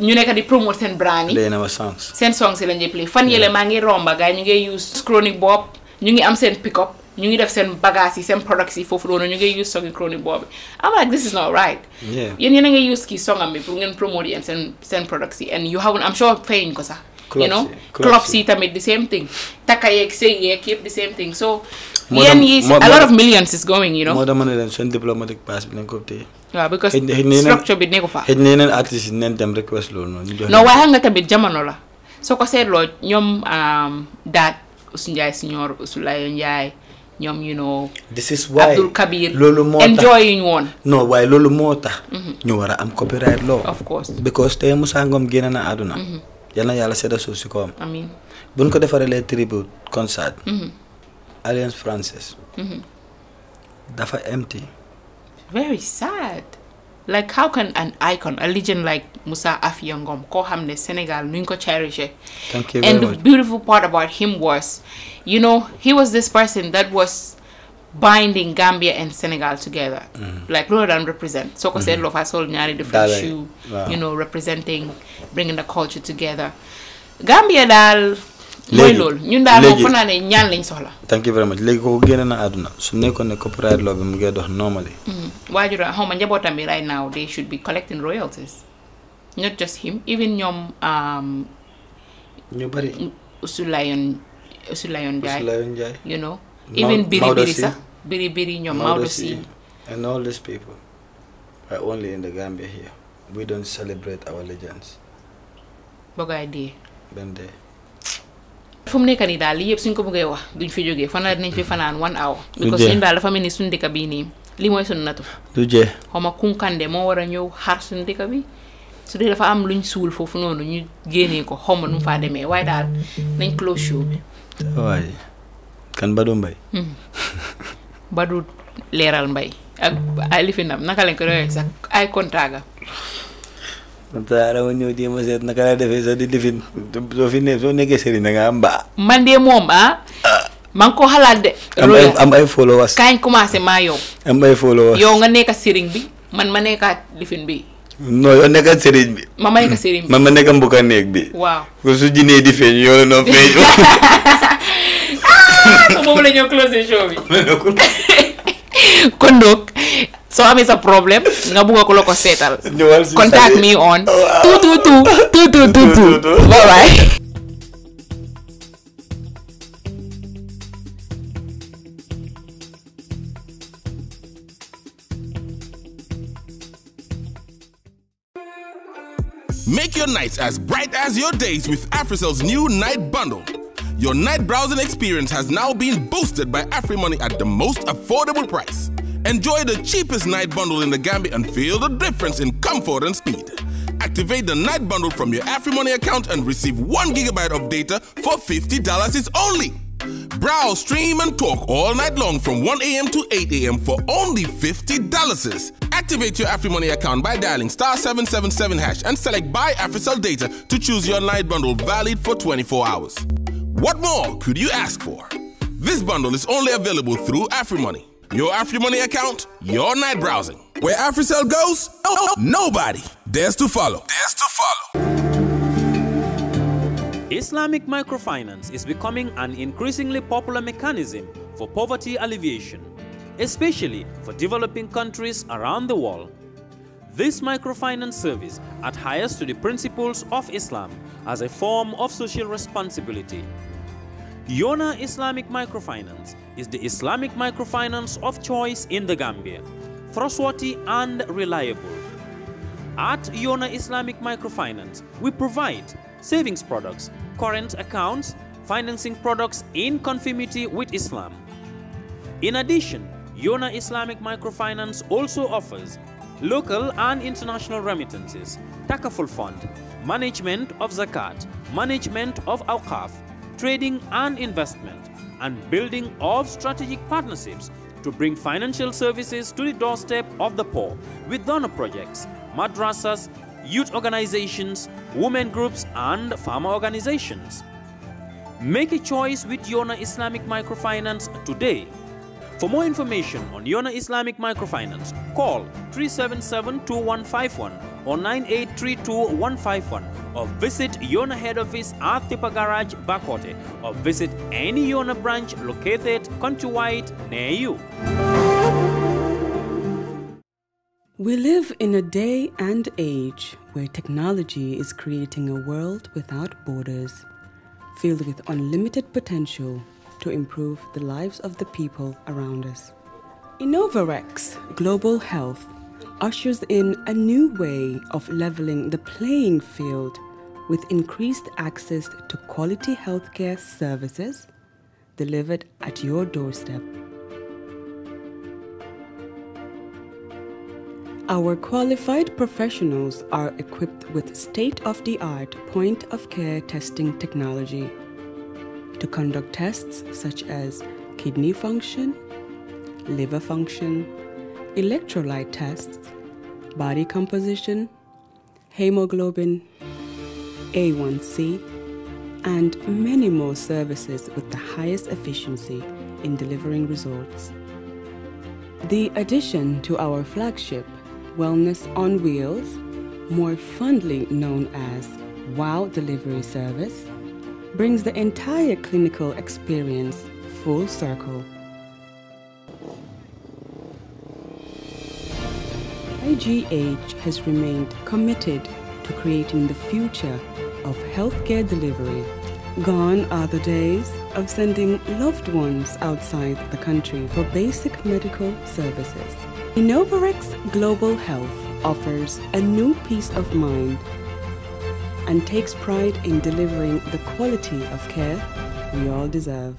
ñu nekk di promote seen brand yi. Wa songs. Seen songs si lañ play. Fan yële maa ngi romba gars ñu ngi use chronic bopp ñu ngi am seen pick up ñu ngi def seen bagage yi seen products yi foofu noonu ñu ngi use songi chronic bob I'm like this is not right. Yeah. yéen yéen a ngi use kii songam bi pour ngeen promote yéen seen seen products yi. And you haven't I'm sure fayuñ ko sax you know? clubs yi. tamit the same thing. Takka yeeg sëy yeeg yëpp the same thing. So yéen yi a lot of millions is going you know? moo dama ne leen seen diplomatique pass bi nañ ko téye. Waaw because xëj na xëj structure bi nekku fa. xëj na yeneen artistes yi neen dem request loolu noonu non waaye xam nga tamit jamono la. Soo ko seetloo ñoom um, daat Usu Njaay Siñoor Usu Layo Njaay ñoom you know this is why Abdul Kabir loolu moo tax enjoy yuñ woon. Non waaye loolu moo tax ñu war a am copyright law. Of course. Because tey Ngum génn na àdduna. Yal na yàlla sedda suuf si kawam. Bu buñ ko defaree tribute concert. Alliance Française dafa empty. Very sad. Like how can an icon a legend like Musa Afia Ngum koo xam ne Sénégal nuñ ko thank you and the beautiful part about him was you know he was this person that was binding Gambia and Senegal together. Mm. Like loolu daan represent. Soo ko seetloo mm-hmm. fa sol ñaari different shoe you know representing bringing the culture together. Gambia daal mooy Léegi- loolu. Ñun daal moom léegi- naa ne ñaan lañ soxla. Thank you very much. Léegi kooku génn na àdduna. Su nekkoon ne copyright law bi mu ngi dox normally. Waajur xaw ma njabootam bi right now they should be collecting royalties. Not just him even ñoom um, ñu bari. Usu Layon Usu Layon Njaay Ndiaye. You know even biri biri sax biri biri ñoom Maodo Sy and all these people are only in the Gambia here. We don't celebrate our legends. Bagaay dee. Benn fu mu nekk nii daal lii yëpp suñ ko bëggee wax duñ fi jógee. Fanaan nañ fi fanaan? One hour. Du because suñ daal dafa mel ni suñ dëkk bii nii lii mooy suñ natu du jeex. Xaw ma kunkande moo war a ñëw xar suñ dëkk bi. Su dee dafa am luñ suul foofu noonu ñu génnee ko xaw ma nu mu faa demee. Waaye daal nañ close show bi. Waaye kan Badou Mbaye? Ba du leeral mbay ak ay lifinam naka lañ ko doyee sax ay kontraaga taa dama ñëw jéem a seet naka laa defee sax di lifin soo fi ne soo nekkee sëriñ da nga am mbaa. Man de moom ah maa ngi ko xalaat de. Am ay am ay followers. kaañ commencé maa yow. Am ay followers. Yow nga nekk sëriñ bi man ma nekkaat lifin bi. Non yow nekkal sëriñ bi. Ma ma nekk sëriñ bi. Man ma nekk mbuka néeg bi. Waaw. Ko su jinee di feeñ yow la noo feeñ. Moom la ñoo closé show bi. Kon donc soo amee sa problème nga bugg ko la ko seetal ñëwal si contact Sade. me on oh, Waaw. two two two two two two two Two, two, two. bye bye Make your nights as bright as your days with Africell's new night bundle. Your night browsing experience has now been boosted by AfriMoney at the most affordable price. Enjoy the cheapest night bundle in the Gambia and feel the difference in comfort and speed. Activate the night bundle from your AfriMoney account and receive 1 gigabyte of data for $50 is only. Browse, stream, and talk all night long from 1 a.m. to 8 a.m. for only $50. Activate your AfriMoney account by dialing star 777 hash and select Buy AfriCell Data to choose your night bundle valid for 24 hours. What more could you ask for? This bundle is only available through AfriMoney. Your AfriMoney account, your night browsing. Where AfriCell goes, oh, oh, nobody dares to follow. Dares to follow. Islamic microfinance is becoming an increasingly popular mechanism for poverty alleviation, especially for developing countries around the world. This microfinance service adheres to the principles of Islam as a form of social responsibility. Yona Islamic Microfinance is the Islamic microfinance of choice in the Gambia, trustworthy and reliable. At Yona Islamic Microfinance, we provide savings products, current accounts, financing products in conformity with Islam. In addition, Yona Islamic Microfinance also offers local and international remittances, Takaful Fund, management of zakat, management of awqaf, trading and investment, and building of strategic partnerships to bring financial services to the doorstep of the poor with donor projects, madrasas, youth organizations, women groups, and farmer organizations. Make a choice with Yona Islamic Microfinance today. For more information on Yona Islamic Microfinance, call 377-2151 or 9832-151 or visit Yona head office at Tipa Garage, Bakoteh or visit any Yona branch located countrywide near you. We live in a day and age where technology is creating a world without borders, filled with unlimited potential to improve the lives of the people around us. InnovaRx Global Health ushers in a new way of leveling the playing field with increased access to quality healthcare services delivered at your doorstep. Our qualified professionals are equipped with state of the art point of care testing technology to conduct tests such as kidney function, liver function, electrolyte tests, body composition, hemoglobin, A1C, and many more services with the highest efficiency in delivering results. The addition to our flagship, Wellness on Wheels, more fondly known as WOW Delivery Service, brings the entire clinical experience full circle. IGH has remained committed to creating the future of healthcare delivery. Gone are the days of sending loved ones outside the country for basic medical services. InnovaRx Global Health offers a new peace of mind and takes pride in delivering the quality of care we all deserve.